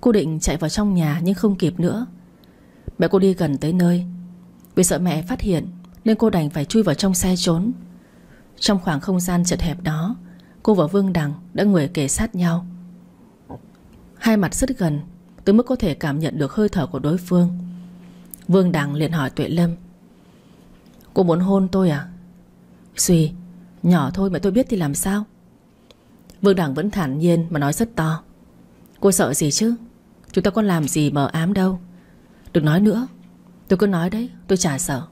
Cô định chạy vào trong nhà nhưng không kịp nữa. Mẹ cô đi gần tới nơi. Vì sợ mẹ phát hiện Nên cô đành phải chui vào trong xe trốn. Trong khoảng không gian chật hẹp đó, Cô và Vương Đằng đã người kề sát nhau. Hai mặt rất gần, Tới mức có thể cảm nhận được hơi thở của đối phương. Vương Đằng liền hỏi Tuệ Lâm, Cô muốn hôn tôi à? Suy Nhỏ thôi mà tôi biết thì làm sao? Vương Đằng vẫn thản nhiên mà nói rất to. Cô sợ gì chứ? Chúng ta có làm gì mờ ám đâu. Đừng nói nữa. Tôi cứ nói đấy, tôi chả sợ.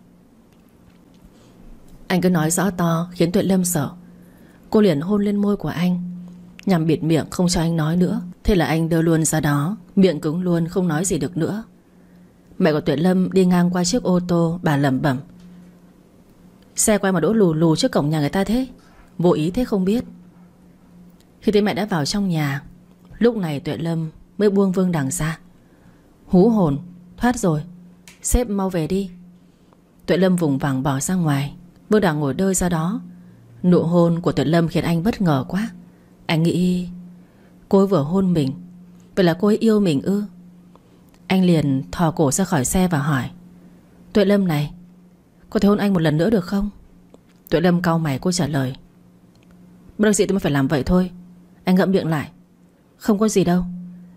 Anh cứ nói rõ to, Khiến Tuệ Lâm sợ. Cô liền hôn lên môi của anh, Nhằm bịt miệng không cho anh nói nữa. Thế là anh đưa luôn ra đó, Miệng cứng luôn, không nói gì được nữa. Mẹ của Tuệ Lâm đi ngang qua chiếc ô tô, Bà lẩm bẩm. Xe quay mà đỗ lù lù trước cổng nhà người ta thế. Vô ý thế không biết. Khi thấy mẹ đã vào trong nhà, Lúc này Tuệ Lâm mới buông Vương Đằng ra. Hú hồn, Thoát rồi. Sếp mau về đi. Tuệ Lâm vùng vằng bỏ ra ngoài. Vương Đằng ngồi đơi ra đó. Nụ hôn của Tuệ Lâm khiến anh bất ngờ quá. Anh nghĩ Cô ấy vừa hôn mình Vậy là cô ấy yêu mình ư? Anh liền thò cổ ra khỏi xe và hỏi, Tuệ Lâm này, Có thể hôn anh một lần nữa được không? Tuệ Lâm cau mày, cô trả lời Bất đắc dĩ tôi mới phải làm vậy thôi. Anh ngậm miệng lại. Không có gì đâu.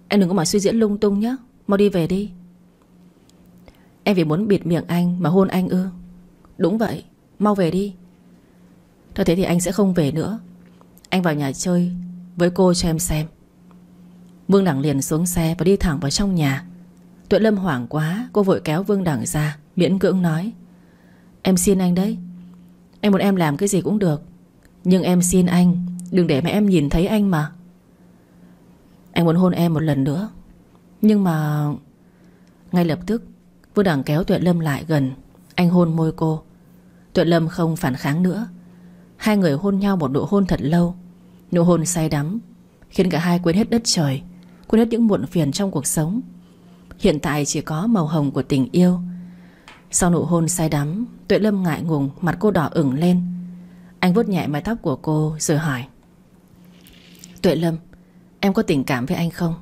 Anh đừng có mà suy diễn lung tung nhé Mau đi về đi. Em vì muốn bịt miệng anh mà hôn anh ư. Đúng vậy. Mau về đi. Thôi thế thì anh sẽ không về nữa. Anh vào nhà chơi với cô cho em xem. Vương Đẳng liền xuống xe và đi thẳng vào trong nhà. Tuệ Lâm hoảng quá, Cô vội kéo Vương Đẳng ra, Miễn cưỡng nói. Em xin anh đấy. Em muốn em làm cái gì cũng được, Nhưng em xin anh. Đừng để mẹ em nhìn thấy anh mà. Anh muốn hôn em một lần nữa. Nhưng mà Ngay lập tức Vương đằng kéo Tuệ Lâm lại gần. Anh hôn môi cô. Tuệ Lâm không phản kháng nữa. Hai người hôn nhau một nụ hôn thật lâu. Nụ hôn say đắm, Khiến cả hai quên hết đất trời, Quên hết những muộn phiền trong cuộc sống. Hiện tại chỉ có màu hồng của tình yêu. Sau nụ hôn say đắm, Tuệ Lâm ngại ngùng, Mặt cô đỏ ửng lên. Anh vuốt nhẹ mái tóc của cô rồi hỏi. Tuệ Lâm, Em có tình cảm với anh không?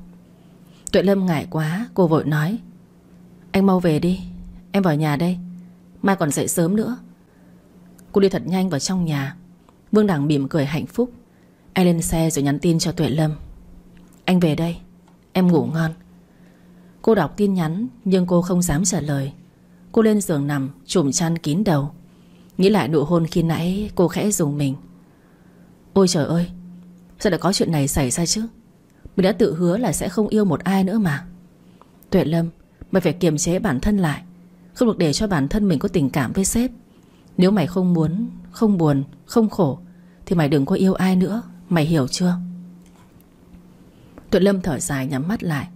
Tuệ Lâm ngại quá, Cô vội nói. Anh mau về đi, Em vào nhà đây, Mai còn dậy sớm nữa. Cô đi thật nhanh vào trong nhà. Vương Đằng mỉm cười hạnh phúc. Anh lên xe rồi nhắn tin cho Tuệ Lâm. Anh về đây, Em ngủ ngon. Cô đọc tin nhắn, nhưng cô không dám trả lời. Cô lên giường nằm Trùm chăn kín đầu. Nghĩ lại nụ hôn khi nãy, cô khẽ dùng mình. Ôi trời ơi Sao lại có chuyện này xảy ra chứ? Mình đã tự hứa là sẽ không yêu một ai nữa mà. Tuệ Lâm Mày phải kiềm chế bản thân lại. Không được để cho bản thân mình có tình cảm với sếp. Nếu mày không muốn Không buồn, không khổ Thì mày đừng có yêu ai nữa. Mày hiểu chưa? Tuệ Lâm thở dài nhắm mắt lại.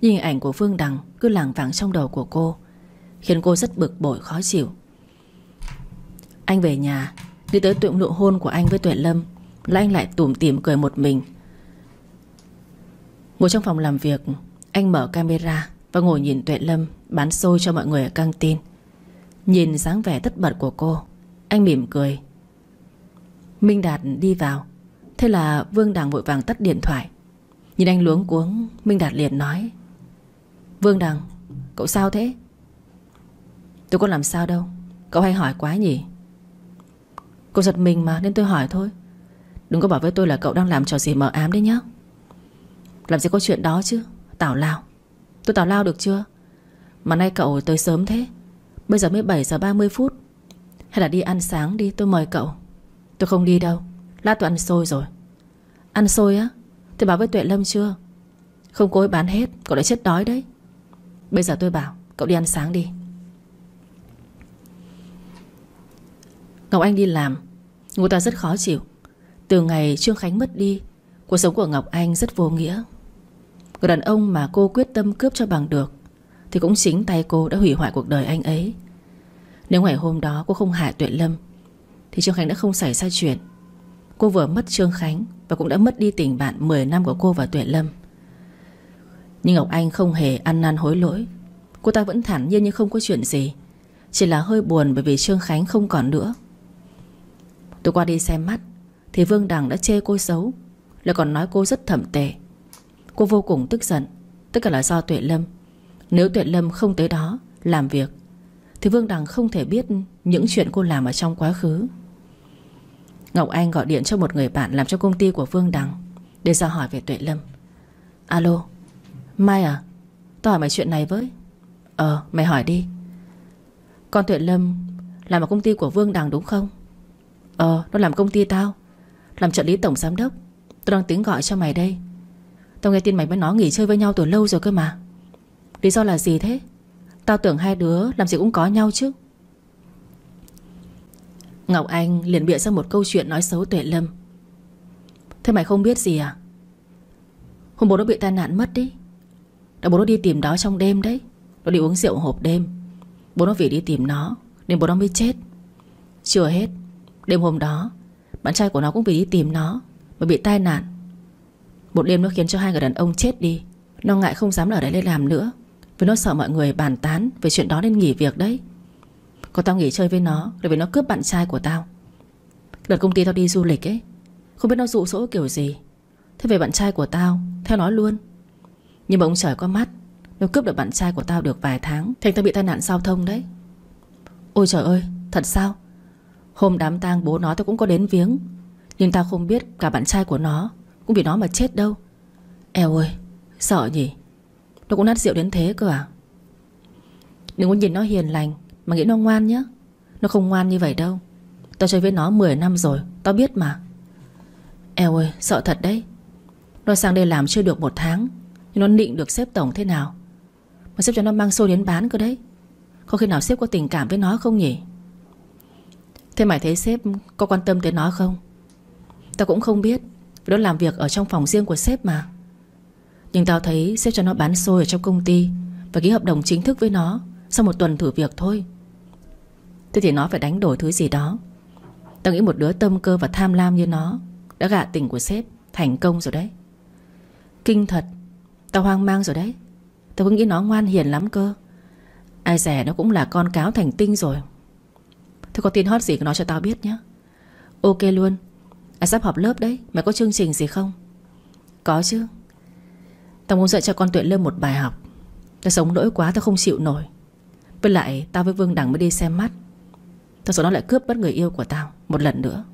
Nhưng hình ảnh của Phương Đằng cứ lảng vảng trong đầu của cô Khiến cô rất bực bội khó chịu. Anh về nhà Đi tới tượng nụ hôn của anh với Tuệ Lâm. Là anh lại tủm tỉm cười một mình. Ngồi trong phòng làm việc, Anh mở camera Và ngồi nhìn Tuệ Lâm Bán xôi cho mọi người ở căng tin. Nhìn dáng vẻ tất bật của cô, Anh mỉm cười. Minh Đạt đi vào. Thế là Vương Đằng vội vàng tắt điện thoại. Nhìn anh luống cuống, Minh Đạt liền nói, Vương Đằng Cậu sao thế? Tôi có làm sao đâu, Cậu hay hỏi quá nhỉ? Cô giật mình mà, nên tôi hỏi thôi. Đừng có bảo với tôi là cậu đang làm trò gì mờ ám đấy nhá. Làm gì có chuyện đó chứ? Tào lao. Tôi tào lao được chưa? Mà nay cậu tới sớm thế. Bây giờ mới 7 giờ 30 phút. Hay là đi ăn sáng đi, tôi mời cậu. Tôi không đi đâu. Lát tôi ăn xôi rồi. Ăn xôi á? Tôi bảo với Tuệ Lâm chưa? Không cô ấy bán hết, Cậu đã chết đói đấy. Bây giờ tôi bảo, Cậu đi ăn sáng đi. Ngọc Anh đi làm. Ngô ta rất khó chịu. Từ ngày Trương Khánh mất đi, Cuộc sống của Ngọc Anh rất vô nghĩa. Người đàn ông mà cô quyết tâm cướp cho bằng được Thì cũng chính tay cô đã hủy hoại cuộc đời anh ấy. Nếu ngày hôm đó cô không hại Tuệ Lâm, Thì Trương Khánh đã không xảy ra chuyện. Cô vừa mất Trương Khánh Và cũng đã mất đi tình bạn 10 năm của cô và Tuệ Lâm. Nhưng Ngọc Anh không hề ăn năn hối lỗi. Cô ta vẫn thản nhiên như không có chuyện gì. Chỉ là hơi buồn bởi vì Trương Khánh không còn nữa. Tôi qua đi xem mắt thì Vương Đằng đã chê cô xấu. Lại còn nói cô rất thẩm tệ. Cô vô cùng tức giận, Tất cả là do Tuệ Lâm. Nếu Tuệ Lâm không tới đó, làm việc, Thì Vương Đằng không thể biết Những chuyện cô làm ở trong quá khứ. Ngọc Anh gọi điện cho một người bạn Làm cho công ty của Vương Đằng Để ra hỏi về Tuệ Lâm. Alo, Mai à? Tao hỏi mày chuyện này với. Ờ mày hỏi đi. Con Tuệ Lâm Làm ở công ty của Vương Đằng đúng không? Ờ nó làm công ty tao. Làm trợ lý tổng giám đốc. Tôi đang tính gọi cho mày đây. Tao nghe tin mày với nó nghỉ chơi với nhau từ lâu rồi cơ mà. Lý do là gì thế? Tao tưởng hai đứa làm gì cũng có nhau chứ. Ngọc Anh liền bịa ra một câu chuyện nói xấu Tuệ Lâm. Thế mày không biết gì à? Hôm bố nó bị tai nạn mất đi. Đã bố nó đi tìm đó trong đêm đấy. Nó đi uống rượu hộp đêm. Bố nó vì đi tìm nó Nên bố nó mới chết. Chưa hết, Đêm hôm đó bạn trai của nó cũng vì đi tìm nó Mà bị tai nạn. Một đêm nó khiến cho hai người đàn ông chết đi. Nó ngại không dám ở đây lên làm nữa, Vì nó sợ mọi người bàn tán Về chuyện đó nên nghỉ việc đấy. Còn tao nghỉ chơi với nó Để vì nó cướp bạn trai của tao. Đợt công ty tao đi du lịch ấy, Không biết nó dụ dỗ kiểu gì. Thế về bạn trai của tao, Theo nó luôn. Nhưng mà ông trời có mắt, Nó cướp được bạn trai của tao được vài tháng, Thành tao bị tai nạn giao thông đấy. Ôi trời ơi, Thật sao? Hôm đám tang bố nó tao cũng có đến viếng. Nhưng tao không biết cả bạn trai của nó Cũng vì nó mà chết đâu. Eo ơi, Sợ nhỉ? Nó cũng nát rượu đến thế cơ à? Đừng có nhìn nó hiền lành, Mà nghĩ nó ngoan nhá. Nó không ngoan như vậy đâu. Tao chơi với nó 10 năm rồi, Tao biết mà. Eo ơi, sợ thật đấy. Nó sang đây làm chưa được một tháng, Nhưng nó định được xếp tổng thế nào? Mà xếp cho nó mang xôi đến bán cơ đấy. Có khi nào xếp có tình cảm với nó không nhỉ? Thế mày thấy sếp có quan tâm tới nó không? Tao cũng không biết. Nó làm việc ở trong phòng riêng của sếp mà. Nhưng tao thấy sếp cho nó bán xôi ở trong công ty Và ký hợp đồng chính thức với nó Sau một tuần thử việc thôi. Thế thì nó phải đánh đổi thứ gì đó. Tao nghĩ một đứa tâm cơ và tham lam như nó Đã gạ tình của sếp Thành công rồi đấy. Kinh thật, Tao hoang mang rồi đấy. Tao cứ nghĩ nó ngoan hiền lắm cơ. Ai rẻ nó cũng là con cáo thành tinh rồi. Thế có tin hot gì nói cho tao biết nhé Ok luôn. À sắp họp lớp đấy, Mày có chương trình gì không? Có chứ. Tao muốn dạy cho con Tuệ Lâm một bài học. Tao sống nỗi quá, tao không chịu nổi. Với lại, tao với Vương Đằng mới đi xem mắt. Tao sợ nó lại cướp mất người yêu của tao, Một lần nữa.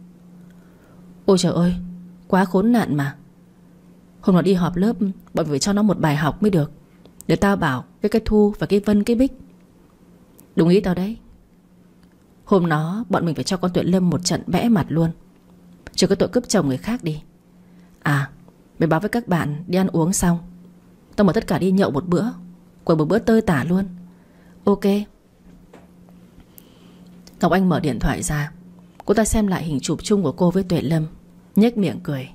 Ôi trời ơi, Quá khốn nạn mà. Hôm nào đi họp lớp, Bọn phải cho nó một bài học mới được. Để tao bảo Cái cái Thu và cái Vân, cái Bích. Đúng ý tao đấy. Hôm đó, bọn mình phải cho con Tuệ Lâm một trận bẽ mặt luôn. Chứ có tội cướp chồng người khác đi. À Mày báo với các bạn đi ăn uống xong Tao mời tất cả đi nhậu một bữa Quần một bữa tơi tả luôn. Ok. Ngọc Anh mở điện thoại ra. Cô ta xem lại hình chụp chung của cô với Tuệ Lâm, nhếch miệng cười.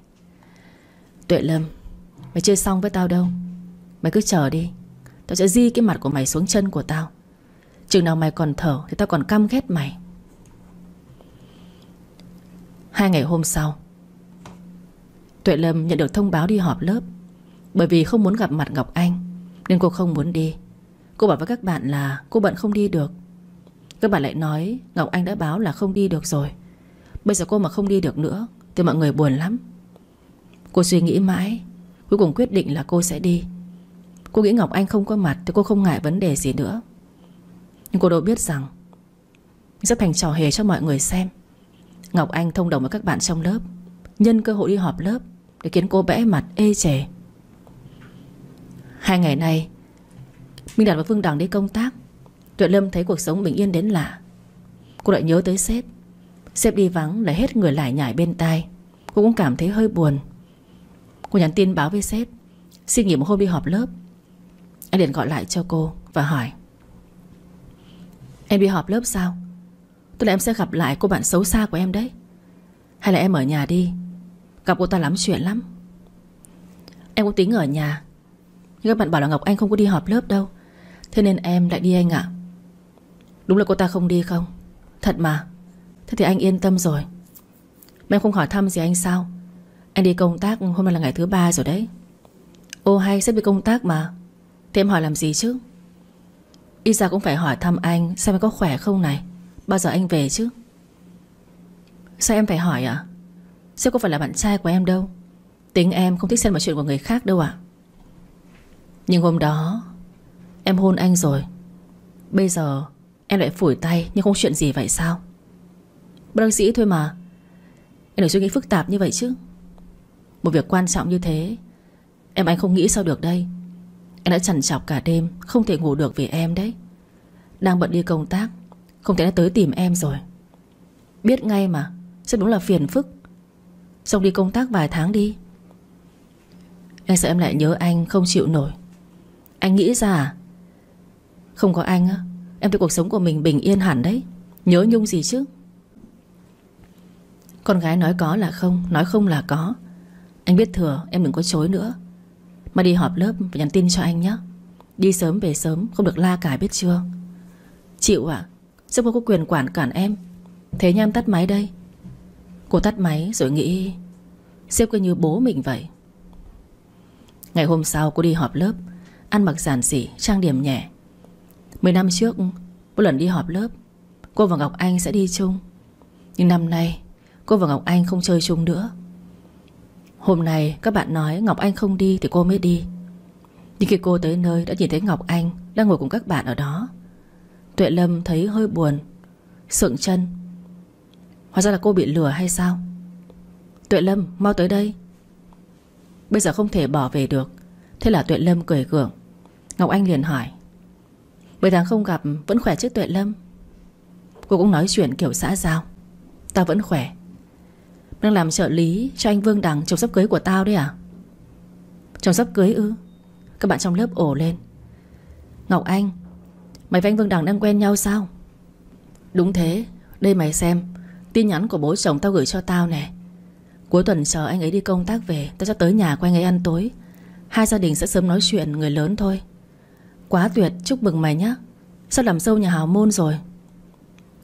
Tuệ Lâm, Mày chưa xong với tao đâu? Mày cứ chờ đi. Tao sẽ di cái mặt của mày xuống chân của tao. Chừng nào mày còn thở Thì tao còn căm ghét mày. Hai ngày hôm sau, Tuệ Lâm nhận được thông báo đi họp lớp. Bởi vì không muốn gặp mặt Ngọc Anh, Nên cô không muốn đi. Cô bảo với các bạn là cô bận không đi được. Các bạn lại nói Ngọc Anh đã báo là không đi được rồi. Bây giờ cô mà không đi được nữa Thì mọi người buồn lắm. Cô suy nghĩ mãi, Cuối cùng quyết định là cô sẽ đi. Cô nghĩ Ngọc Anh không có mặt Thì cô không ngại vấn đề gì nữa. Nhưng cô đâu biết rằng rất thành trò hề cho mọi người xem. Ngọc Anh thông đồng với các bạn trong lớp, Nhân cơ hội đi họp lớp Để khiến cô bẽ mặt, ê chề. Hai ngày nay, Minh Đạt và Phương Đằng đi công tác. Tuệ Lâm thấy cuộc sống bình yên đến lạ. Cô lại nhớ tới sếp. Sếp đi vắng lại hết người lại nhảy bên tai. Cô cũng cảm thấy hơi buồn. Cô nhắn tin báo với sếp, Xin nghỉ một hôm đi họp lớp. Anh liền gọi lại cho cô và hỏi, Em đi họp lớp sao? Tức là em sẽ gặp lại cô bạn xấu xa của em đấy. Hay là em ở nhà đi. Gặp cô ta lắm chuyện lắm. Em cũng tính ở nhà. Nhưng các bạn bảo là Ngọc Anh không có đi họp lớp đâu. Thế nên em lại đi anh ạ. Đúng là cô ta không đi không? Thật mà. Thế thì anh yên tâm rồi. Mà em không hỏi thăm gì anh sao? Anh đi công tác, hôm nay là ngày thứ ba rồi đấy. Ô, hay sẽ đi công tác mà. Thế em hỏi làm gì chứ? Ít ra cũng phải hỏi thăm anh Xem anh có khỏe không này. Bao giờ anh về chứ? Sao em phải hỏi à? Sao có phải là bạn trai của em đâu? Tính em không thích xen vào chuyện của người khác đâu ạ. Nhưng hôm đó, Em hôn anh rồi. Bây giờ, em lại phủi tay Nhưng không chuyện gì vậy sao? Bác sĩ thôi mà. Em đừng suy nghĩ phức tạp như vậy chứ. Một việc quan trọng như thế, Em anh không nghĩ sao được đây. Em đã chằn chọc cả đêm, Không thể ngủ được vì em đấy. Đang bận đi công tác không thể đã tới tìm em rồi. Biết ngay mà sẽ đúng là phiền phức. Xong đi công tác vài tháng đi. Anh sợ em lại nhớ anh không chịu nổi. Anh nghĩ ra à? Không có anh á, Em thấy cuộc sống của mình bình yên hẳn đấy. Nhớ nhung gì chứ? Con gái nói có là không, Nói không là có. Anh biết thừa, em đừng có chối nữa. Mà đi họp lớp và nhắn tin cho anh nhé Đi sớm về sớm, Không được la cải biết chưa? Chịu ạ. à? Sao cô có quyền quản cản em? Thế nha em tắt máy đây. Cô tắt máy rồi nghĩ Sếp cứ như bố mình vậy. Ngày hôm sau cô đi họp lớp Ăn mặc giản dị, trang điểm nhẹ. Mười năm trước Mỗi lần đi họp lớp Cô và Ngọc Anh sẽ đi chung. Nhưng năm nay cô và Ngọc Anh không chơi chung nữa. Hôm nay các bạn nói Ngọc Anh không đi thì cô mới đi. Nhưng khi cô tới nơi đã nhìn thấy Ngọc Anh Đang ngồi cùng các bạn ở đó Tuệ Lâm thấy hơi buồn, Sượng chân. Hóa ra là cô bị lừa hay sao? Tuệ Lâm, mau tới đây. Bây giờ không thể bỏ về được. Thế là Tuệ Lâm cười gượng. Ngọc Anh liền hỏi Mấy tháng không gặp, vẫn khỏe chứ Tuệ Lâm? Cô cũng nói chuyện kiểu xã giao. Tao vẫn khỏe. Đang làm trợ lý cho anh Vương Đằng, Chồng sắp cưới của tao đấy à? Chồng sắp cưới ư? Các bạn trong lớp ổ lên. Ngọc Anh Mày và anh Vương Đằng đang quen nhau sao? Đúng thế, Đây mày xem. Tin nhắn của bố chồng tao gửi cho tao nè. Cuối tuần chờ anh ấy đi công tác về, Tao sẽ tới nhà của anh ấy ăn tối. Hai gia đình sẽ sớm nói chuyện, người lớn thôi. Quá tuyệt, chúc mừng mày nhé Sao làm sâu nhà hào môn rồi?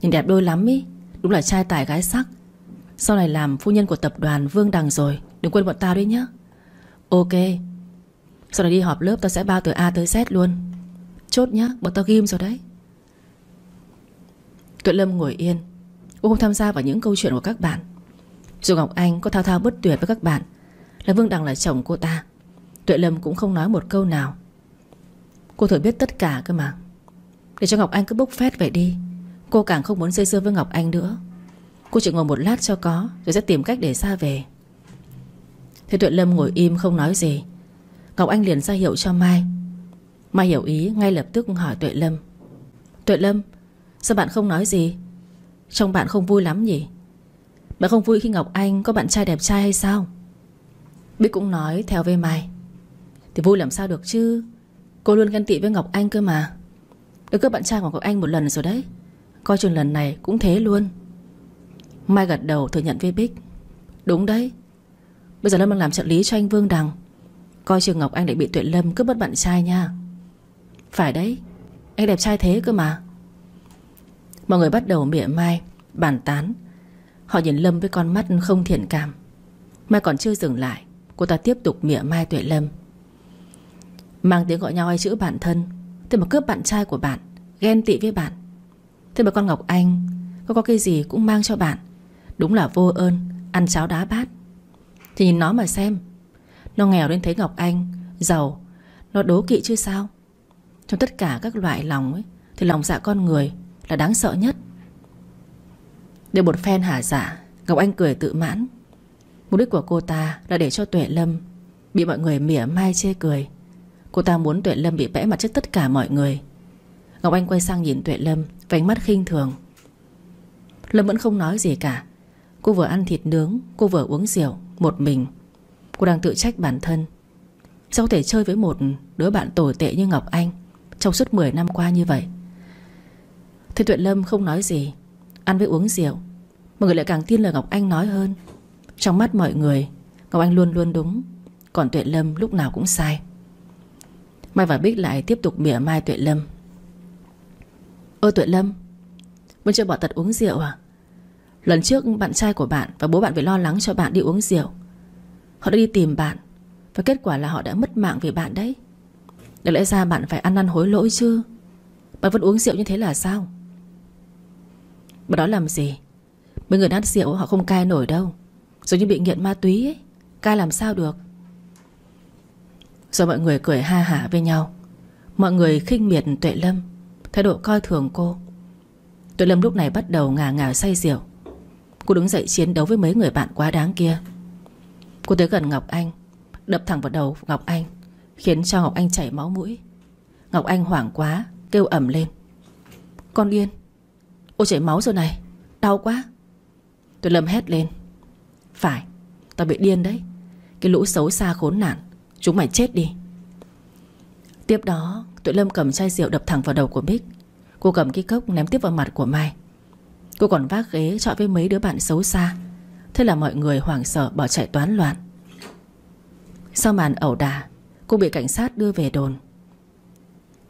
Nhìn đẹp đôi lắm ý, Đúng là trai tài gái sắc. Sau này làm phu nhân của tập đoàn Vương Đằng rồi, Đừng quên bọn tao đấy nhé Ok, Sau này đi họp lớp tao sẽ bao từ A tới Z luôn. Chốt nhá, Bọn tao ghim rồi đấy. Tuệ Lâm ngồi yên. Cô không tham gia vào những câu chuyện của các bạn. Dù Ngọc Anh có thao thao bất tuyệt với các bạn, Là Vương Đằng là chồng cô ta. Tuệ Lâm cũng không nói một câu nào. Cô thử biết tất cả cơ mà. Để cho Ngọc Anh cứ bốc phét vậy đi. Cô càng không muốn dây dưa với Ngọc Anh nữa. Cô chỉ ngồi một lát cho có, Rồi sẽ tìm cách để xa về. Thế Tuệ Lâm ngồi im không nói gì. Ngọc Anh liền ra hiệu cho Mai. Mai hiểu ý, ngay lập tức hỏi Tuệ Lâm. Tuệ Lâm, Sao bạn không nói gì? Trông bạn không vui lắm nhỉ? Bạn không vui khi Ngọc Anh có bạn trai đẹp trai hay sao? Bích cũng nói theo với Mai. Thì vui làm sao được chứ? Cô luôn ghen tị với Ngọc Anh cơ mà. Được các bạn trai của Ngọc Anh một lần rồi đấy. Coi chừng lần này cũng thế luôn. Mai gật đầu thừa nhận với Bích. Đúng đấy. Bây giờ Lâm đang làm trợ lý cho anh Vương Đằng. Coi chừng Ngọc Anh lại bị Tuệ Lâm cướp mất bạn trai nha. Phải đấy, Anh đẹp trai thế cơ mà. Mọi người bắt đầu mỉa mai, Bàn tán. Họ nhìn Lâm với con mắt không thiện cảm. Mai còn chưa dừng lại, Cô ta tiếp tục mỉa mai Tuệ Lâm. Mang tiếng gọi nhau ai chữ bạn thân, Thế mà cướp bạn trai của bạn, Ghen tị với bạn. Thế mà con Ngọc Anh, Có có cái gì cũng mang cho bạn. Đúng là vô ơn, Ăn cháo đá bát. Thì nhìn nó mà xem, Nó nghèo đến thấy Ngọc Anh, Giàu, Nó đố kỵ chứ sao? Trong tất cả các loại lòng ấy, Thì lòng dạ con người là đáng sợ nhất. Để một phen hả giả dạ, Ngọc Anh cười tự mãn. Mục đích của cô ta là để cho Tuệ Lâm Bị mọi người mỉa mai chê cười. Cô ta muốn Tuệ Lâm bị bẽ mặt trước tất cả mọi người. Ngọc Anh quay sang nhìn Tuệ Lâm Với ánh mắt khinh thường. Lâm vẫn không nói gì cả. Cô vừa ăn thịt nướng, Cô vừa uống rượu, Một mình. Cô đang tự trách bản thân. Sao có thể chơi với một đứa bạn tồi tệ như Ngọc Anh? Trong suốt 10 năm qua như vậy. Thế Tuệ Lâm không nói gì, Ăn với uống rượu Mọi người lại càng tin lời Ngọc Anh nói hơn. Trong mắt mọi người, Ngọc Anh luôn luôn đúng, Còn Tuệ Lâm lúc nào cũng sai. Mai và Bích lại tiếp tục mỉa mai Tuệ Lâm. Ơ Tuệ Lâm, Vẫn chưa bỏ tật uống rượu à? Lần trước bạn trai của bạn Và bố bạn phải lo lắng cho bạn đi uống rượu. Họ đã đi tìm bạn Và kết quả là họ đã mất mạng vì bạn đấy. Để lẽ ra bạn phải ăn năn hối lỗi chứ. Bạn vẫn uống rượu như thế là sao? Bạn đó làm gì? Mấy người nát rượu họ không cai nổi đâu. Giống như bị nghiện ma túy ấy. Cai làm sao được? Rồi mọi người cười ha hả với nhau. Mọi người khinh miệt Tuệ Lâm. Thái độ coi thường cô. Tuệ Lâm lúc này bắt đầu ngả ngả say rượu. Cô đứng dậy chiến đấu với mấy người bạn quá đáng kia. Cô tới gần Ngọc Anh. Đập thẳng vào đầu Ngọc Anh. Khiến cho Ngọc Anh chảy máu mũi. Ngọc Anh hoảng quá, Kêu ẩm lên. Con điên Ôi chảy máu rồi này, Đau quá. Tôi lâm hét lên. Phải, Tao bị điên đấy. Cái lũ xấu xa khốn nạn, Chúng mày chết đi. Tiếp đó Tuệ Lâm cầm chai rượu đập thẳng vào đầu của Bích. Cô cầm cái cốc ném tiếp vào mặt của Mai. Cô còn vác ghế chọi với mấy đứa bạn xấu xa. Thế là mọi người hoảng sợ, bỏ chạy toán loạn. Sau màn ẩu đà Cô bị cảnh sát đưa về đồn.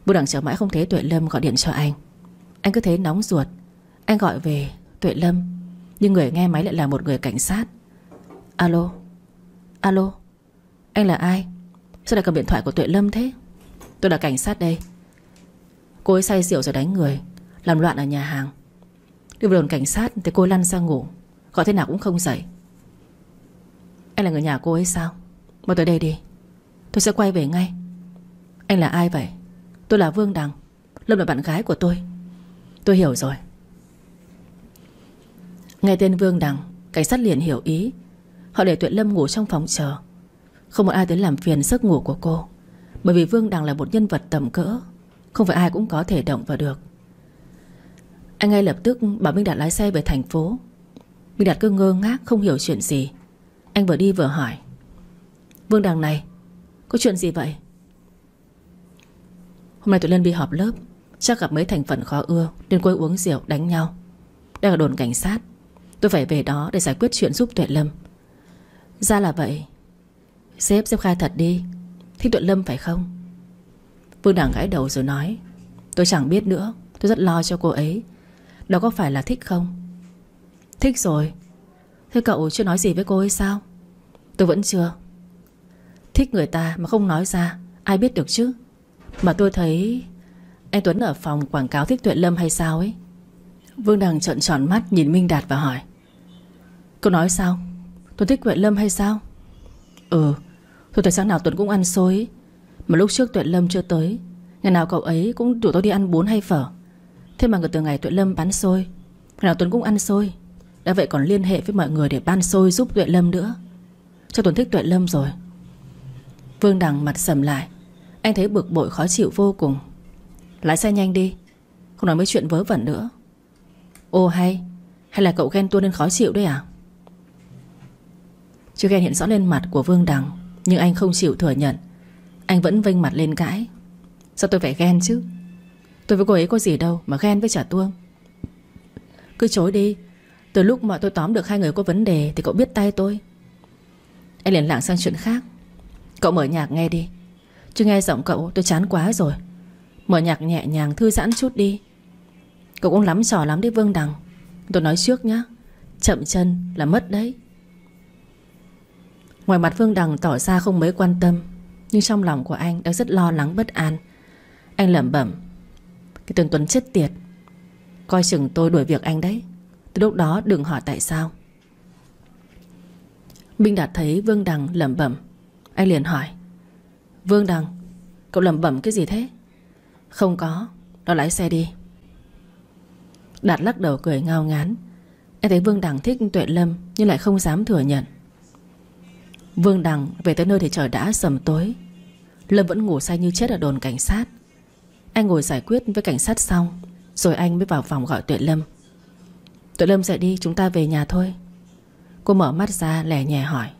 Bùi đằng chờ mãi không thấy Tuệ Lâm gọi điện cho anh. Anh cứ thấy nóng ruột. Anh gọi về Tuệ Lâm, Nhưng người nghe máy lại là một người cảnh sát. Alo Alo, Anh là ai? Sao lại cầm điện thoại của Tuệ Lâm thế? Tôi là cảnh sát đây. Cô ấy say rượu rồi đánh người, Làm loạn ở nhà hàng. Đưa vào đồn cảnh sát thì cô lăn ra ngủ. Gọi thế nào cũng không dậy. Anh là người nhà cô ấy sao? Mau tới đây đi. Tôi sẽ quay về ngay. Anh là ai vậy? Tôi là Vương Đằng, Lâm là bạn gái của tôi. Tôi hiểu rồi. Nghe tên Vương Đằng, Cảnh sát liền hiểu ý. Họ để Tuệ Lâm ngủ trong phòng chờ. Không một ai đến làm phiền giấc ngủ của cô. Bởi vì Vương Đằng là một nhân vật tầm cỡ. Không phải ai cũng có thể động vào được. Anh ngay lập tức bảo Minh Đạt lái xe về thành phố. Minh Đạt cứ ngơ ngác, không hiểu chuyện gì. Anh vừa đi vừa hỏi. Vương Đằng này có chuyện gì vậy? Hôm nay tụi Lân đi họp lớp, Chắc gặp mấy thành phần khó ưa, Nên cô uống rượu, đánh nhau. Đang ở đồn cảnh sát, Tôi phải về đó để giải quyết chuyện giúp Tuệ Lâm. Ra là vậy. Sếp sếp khai thật đi. Thích Tuệ Lâm phải không? Vương Đảng gãi đầu rồi nói, Tôi chẳng biết nữa, Tôi rất lo cho cô ấy. Đó có phải là thích không? Thích rồi. Thế cậu chưa nói gì với cô ấy sao? Tôi vẫn chưa. Thích người ta mà không nói ra, Ai biết được chứ? Mà tôi thấy Anh Tuấn ở phòng quảng cáo thích Tuệ Lâm hay sao ấy? Vương Đằng trợn tròn mắt Nhìn Minh Đạt và hỏi Cô nói sao? Tôi thích Tuệ Lâm hay sao? Ừ Tôi thấy sáng nào Tuấn cũng ăn xôi Mà lúc trước Tuệ Lâm chưa tới Ngày nào cậu ấy cũng rủ tôi đi ăn bún hay phở. Thế mà từ ngày Tuệ Lâm bán xôi Ngày nào Tuấn cũng ăn xôi. Đã vậy còn liên hệ với mọi người để ban xôi giúp Tuệ Lâm nữa. Cho Tuấn thích Tuệ Lâm rồi Vương Đằng mặt sầm lại. Anh thấy bực bội khó chịu vô cùng. Lái xe nhanh đi. Không nói mấy chuyện vớ vẩn nữa. Ô hay Hay là cậu ghen tuôn nên khó chịu đấy à? Chưa ghen hiện rõ lên mặt của Vương Đằng, Nhưng anh không chịu thừa nhận. Anh vẫn vênh mặt lên cãi. Sao tôi phải ghen chứ? Tôi với cô ấy có gì đâu mà ghen với trả tuông. Cứ chối đi. Từ lúc mà tôi tóm được hai người có vấn đề Thì cậu biết tay tôi. Anh liền lảng sang chuyện khác. Cậu mở nhạc nghe đi. Chứ nghe giọng cậu, tôi chán quá rồi. Mở nhạc nhẹ nhàng, thư giãn chút đi. Cậu cũng lắm trò lắm đấy, Vương Đằng. Tôi nói trước nhá. Chậm chân là mất đấy. Ngoài mặt Vương Đằng tỏ ra không mấy quan tâm, Nhưng trong lòng của anh đang rất lo lắng bất an. Anh lẩm bẩm, Cái tuần Tuấn chết tiệt. Coi chừng tôi đuổi việc anh đấy. Từ lúc đó đừng hỏi tại sao. Minh Đạt thấy Vương Đằng lẩm bẩm anh liền hỏi. Vương Đằng, Cậu lẩm bẩm cái gì thế? Không có, Nó lái xe đi. Đạt lắc đầu cười ngao ngán. Anh thấy Vương Đằng thích Tuệ Lâm, Nhưng lại không dám thừa nhận. Vương Đằng về tới nơi thì trời đã sầm tối. Lâm vẫn ngủ say như chết ở đồn cảnh sát. Anh ngồi giải quyết với cảnh sát xong, Rồi anh mới vào phòng gọi Tuệ Lâm. Tuệ Lâm dậy đi, chúng ta về nhà thôi. Cô mở mắt ra, lẻ nhẹ hỏi.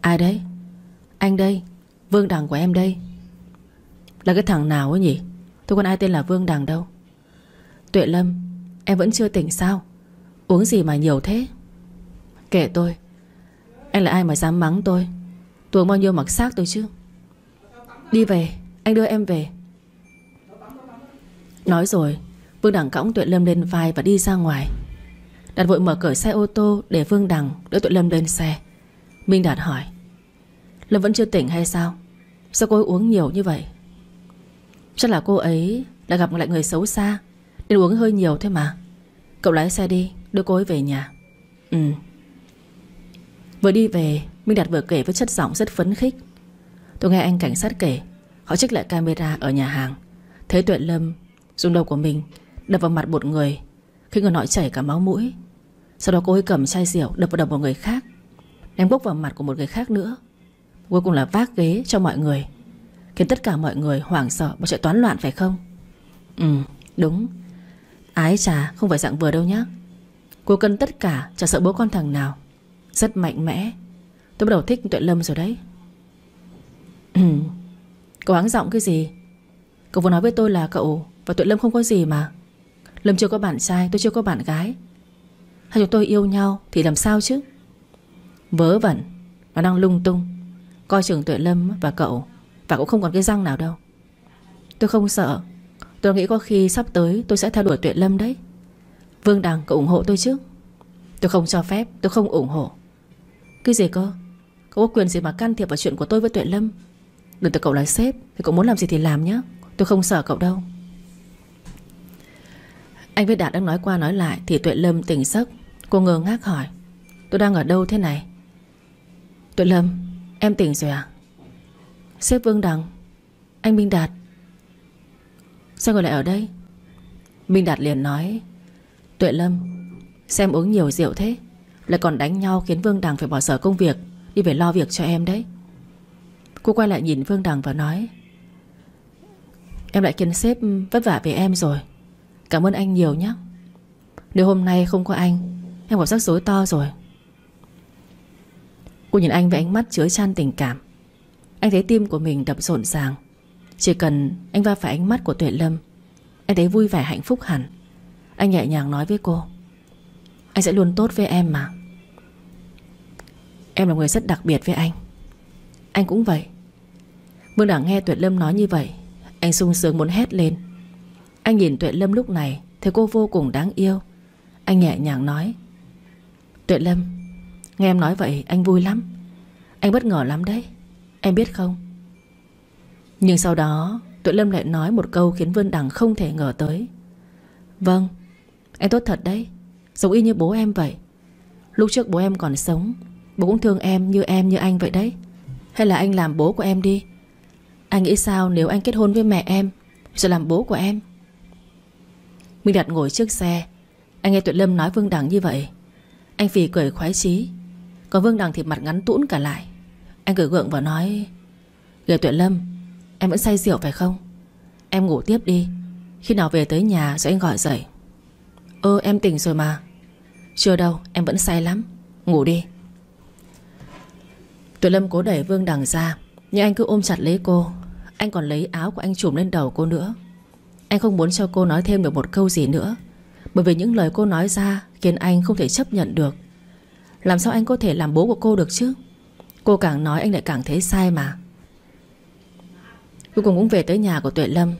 Ai đấy? Anh đây, Vương Đằng của em đây. Là cái thằng nào ấy nhỉ? Tôi còn ai tên là Vương Đằng đâu. Tuệ Lâm, Em vẫn chưa tỉnh sao? Uống gì mà nhiều thế? Kệ tôi, Anh là ai mà dám mắng tôi? Tôi bao nhiêu mặc xác tôi chứ? Đi về, Anh đưa em về. Nói rồi, Vương Đằng cõng Tuệ Lâm lên vai và đi ra ngoài. Đạt vội mở cửa xe ô tô Để Vương Đằng đỡ Tuệ Lâm lên xe. Minh Đạt hỏi Lâm vẫn chưa tỉnh hay sao? Sao cô ấy uống nhiều như vậy? Chắc là cô ấy đã gặp lại người xấu xa, Nên uống hơi nhiều thôi mà. Cậu lái xe đi, Đưa cô ấy về nhà. Ừ. Vừa đi về, Minh Đạt vừa kể với chất giọng rất phấn khích. Tôi nghe anh cảnh sát kể, Họ trích lại camera ở nhà hàng. Thấy Tuệ Lâm dùng đầu của mình Đập vào mặt một người, Khi người nọ chảy cả máu mũi. Sau đó cô ấy cầm chai rượu đập vào đầu một người khác, Ném bốc vào mặt của một người khác nữa. Cuối cùng là vác ghế cho mọi người. Khiến tất cả mọi người hoảng sợ Và sẽ toán loạn phải không? Ừ đúng. Ái trà không phải dạng vừa đâu nhá. Cô cân tất cả, chả sợ bố con thằng nào. Rất mạnh mẽ. Tôi bắt đầu thích Tuệ Lâm rồi đấy. Ừ. Cậu áng giọng cái gì? Cậu vừa nói với tôi là cậu và Tuệ Lâm không có gì mà. Lâm chưa có bạn trai, tôi chưa có bạn gái. Hai chúng tôi yêu nhau Thì làm sao chứ? Vớ vẩn. Nó đang lung tung. Coi chừng Tuệ Lâm và cậu, Và cũng không còn cái răng nào đâu. Tôi không sợ. Tôi nghĩ có khi sắp tới tôi sẽ theo đuổi Tuệ Lâm đấy. Vương Đằng, cậu ủng hộ tôi chứ? Tôi không cho phép, Tôi không ủng hộ. Cái gì cơ? Cậu có quyền gì mà can thiệp vào chuyện của tôi với Tuệ Lâm? Đừng từ cậu là sếp, Thì cậu muốn làm gì thì làm nhé Tôi không sợ cậu đâu. Anh với Đạt đang nói qua nói lại Thì Tuệ Lâm tỉnh giấc. Cô ngơ ngác hỏi, Tôi đang ở đâu thế này? Tuệ Lâm Em tỉnh rồi à? Sếp Vương Đằng, Anh Minh Đạt. Sao người lại ở đây? Minh Đạt liền nói, Tuệ Lâm, Xem uống nhiều rượu thế, Lại còn đánh nhau khiến Vương Đằng phải bỏ sở công việc, Đi về lo việc cho em đấy. Cô quay lại nhìn Vương Đằng và nói, Em lại khiến sếp vất vả về em rồi. Cảm ơn anh nhiều nhé Nếu hôm nay không có anh, Em gặp rắc rối to rồi. Cô nhìn anh với ánh mắt chứa chan tình cảm. Anh thấy tim của mình đập rộn ràng. Chỉ cần anh va phải ánh mắt của Tuệ Lâm, Anh thấy vui vẻ hạnh phúc hẳn. Anh nhẹ nhàng nói với cô, Anh sẽ luôn tốt với em mà. Em là người rất đặc biệt với anh. Anh cũng vậy. Vương Đảng nghe Tuệ Lâm nói như vậy, Anh sung sướng muốn hét lên. Anh nhìn Tuệ Lâm lúc này, Thấy cô vô cùng đáng yêu. Anh nhẹ nhàng nói, Tuệ Lâm Nghe em nói vậy, anh vui lắm. Anh bất ngờ lắm đấy. Em biết không? Nhưng sau đó, Tuệ Lâm lại nói một câu khiến Vân Đằng không thể ngờ tới. Vâng Em tốt thật đấy. Giống y như bố em vậy. Lúc trước bố em còn sống, Bố cũng thương em như em như anh vậy đấy. Hay là anh làm bố của em đi. Anh nghĩ sao nếu anh kết hôn với mẹ em Rồi làm bố của em? Minh Đạt ngồi trước xe. Anh nghe Tuệ Lâm nói Vương Đằng như vậy. Anh phì cười khoái chí. Còn Vương Đằng thì mặt ngắn tũn cả lại. Anh cười gượng và nói Kìa Tuệ Lâm, Em vẫn say rượu phải không? Em ngủ tiếp đi. Khi nào về tới nhà rồi anh gọi dậy. Ơ, em tỉnh rồi mà. Chưa đâu, em vẫn say lắm. Ngủ đi. Tuệ Lâm cố đẩy Vương Đằng ra, Nhưng anh cứ ôm chặt lấy cô. Anh còn lấy áo của anh trùm lên đầu cô nữa. Anh không muốn cho cô nói thêm được một câu gì nữa, Bởi vì những lời cô nói ra Khiến anh không thể chấp nhận được. Làm sao anh có thể làm bố của cô được chứ? Cô càng nói anh lại càng thấy sai mà. Cuối cùng cũng về tới nhà của Tuệ Lâm.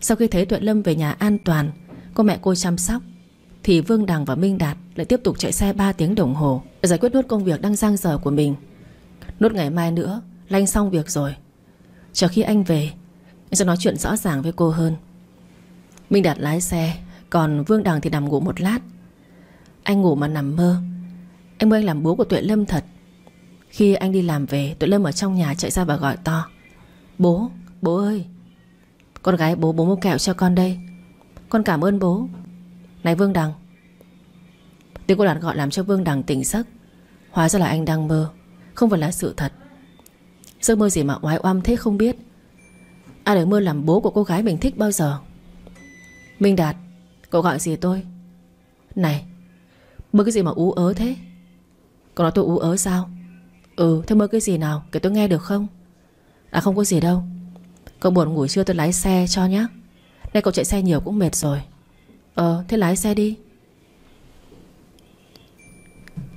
Sau khi thấy Tuệ Lâm về nhà an toàn Có mẹ cô chăm sóc, Thì Vương Đằng và Minh Đạt lại tiếp tục chạy xe 3 tiếng đồng hồ Để giải quyết nốt công việc đang giang dở của mình. Nốt ngày mai nữa Lanh xong việc rồi. Chờ khi anh về, Anh sẽ nói chuyện rõ ràng với cô hơn. Minh Đạt lái xe, Còn Vương Đằng thì nằm ngủ một lát. Anh ngủ mà nằm mơ. Anh mơ làm bố của Tuệ Lâm thật. Khi anh đi làm về Tuệ Lâm ở trong nhà chạy ra và gọi to. Bố, bố ơi. Con gái bố bố mua kẹo cho con đây. Con cảm ơn bố. Này Vương Đằng. Tiếng cô Đạt gọi làm cho Vương Đằng tỉnh giấc. Hóa ra là anh đang mơ. Không phải là sự thật. Giấc mơ gì mà oái oăm thế không biết. Ai được mơ làm bố của cô gái mình thích bao giờ? Minh Đạt Cậu gọi gì tôi? Này Mơ cái gì mà ú ớ thế? Cậu nói tôi ú ớ sao? Ừ thế mơ cái gì nào, kể tôi nghe được không? À không có gì đâu. Cậu buồn ngủ chưa, tôi lái xe cho nhé Nay cậu chạy xe nhiều cũng mệt rồi. Ờ thế lái xe đi.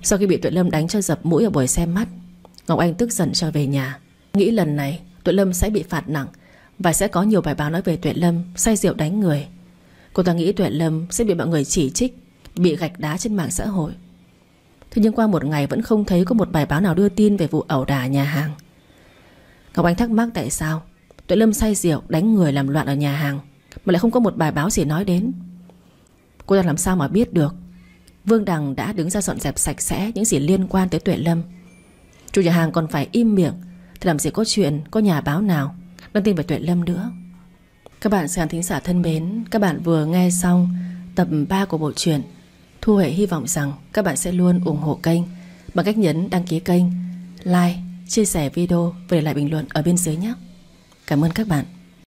Sau khi bị Tuệ Lâm đánh cho dập mũi ở buổi xem mắt, Ngọc Anh tức giận trở về nhà. Nghĩ lần này, Tuệ Lâm sẽ bị phạt nặng Và sẽ có nhiều bài báo nói về Tuệ Lâm, Say rượu đánh người. Cô ta nghĩ Tuệ Lâm sẽ bị mọi người chỉ trích, Bị gạch đá trên mạng xã hội. Thế nhưng qua một ngày vẫn không thấy Có một bài báo nào đưa tin về vụ ẩu đả nhà hàng. Ngọc Anh thắc mắc tại sao? Tuệ Lâm say rượu, đánh người làm loạn ở nhà hàng, Mà lại không có một bài báo gì nói đến. Cô ta làm sao mà biết được? Vương Đằng đã đứng ra dọn dẹp sạch sẽ Những gì liên quan tới Tuệ Lâm. Chủ nhà hàng còn phải im miệng, Thì làm gì có chuyện, Có nhà báo nào Đăng tin về Tuệ Lâm nữa. Các bạn xem thính giả thân mến, Các bạn vừa nghe xong tập 3 của bộ truyện Thu Huệ hy vọng rằng Các bạn sẽ luôn ủng hộ kênh Bằng cách nhấn đăng ký kênh Like, chia sẻ video Và để lại bình luận ở bên dưới nhé. Cảm ơn các bạn.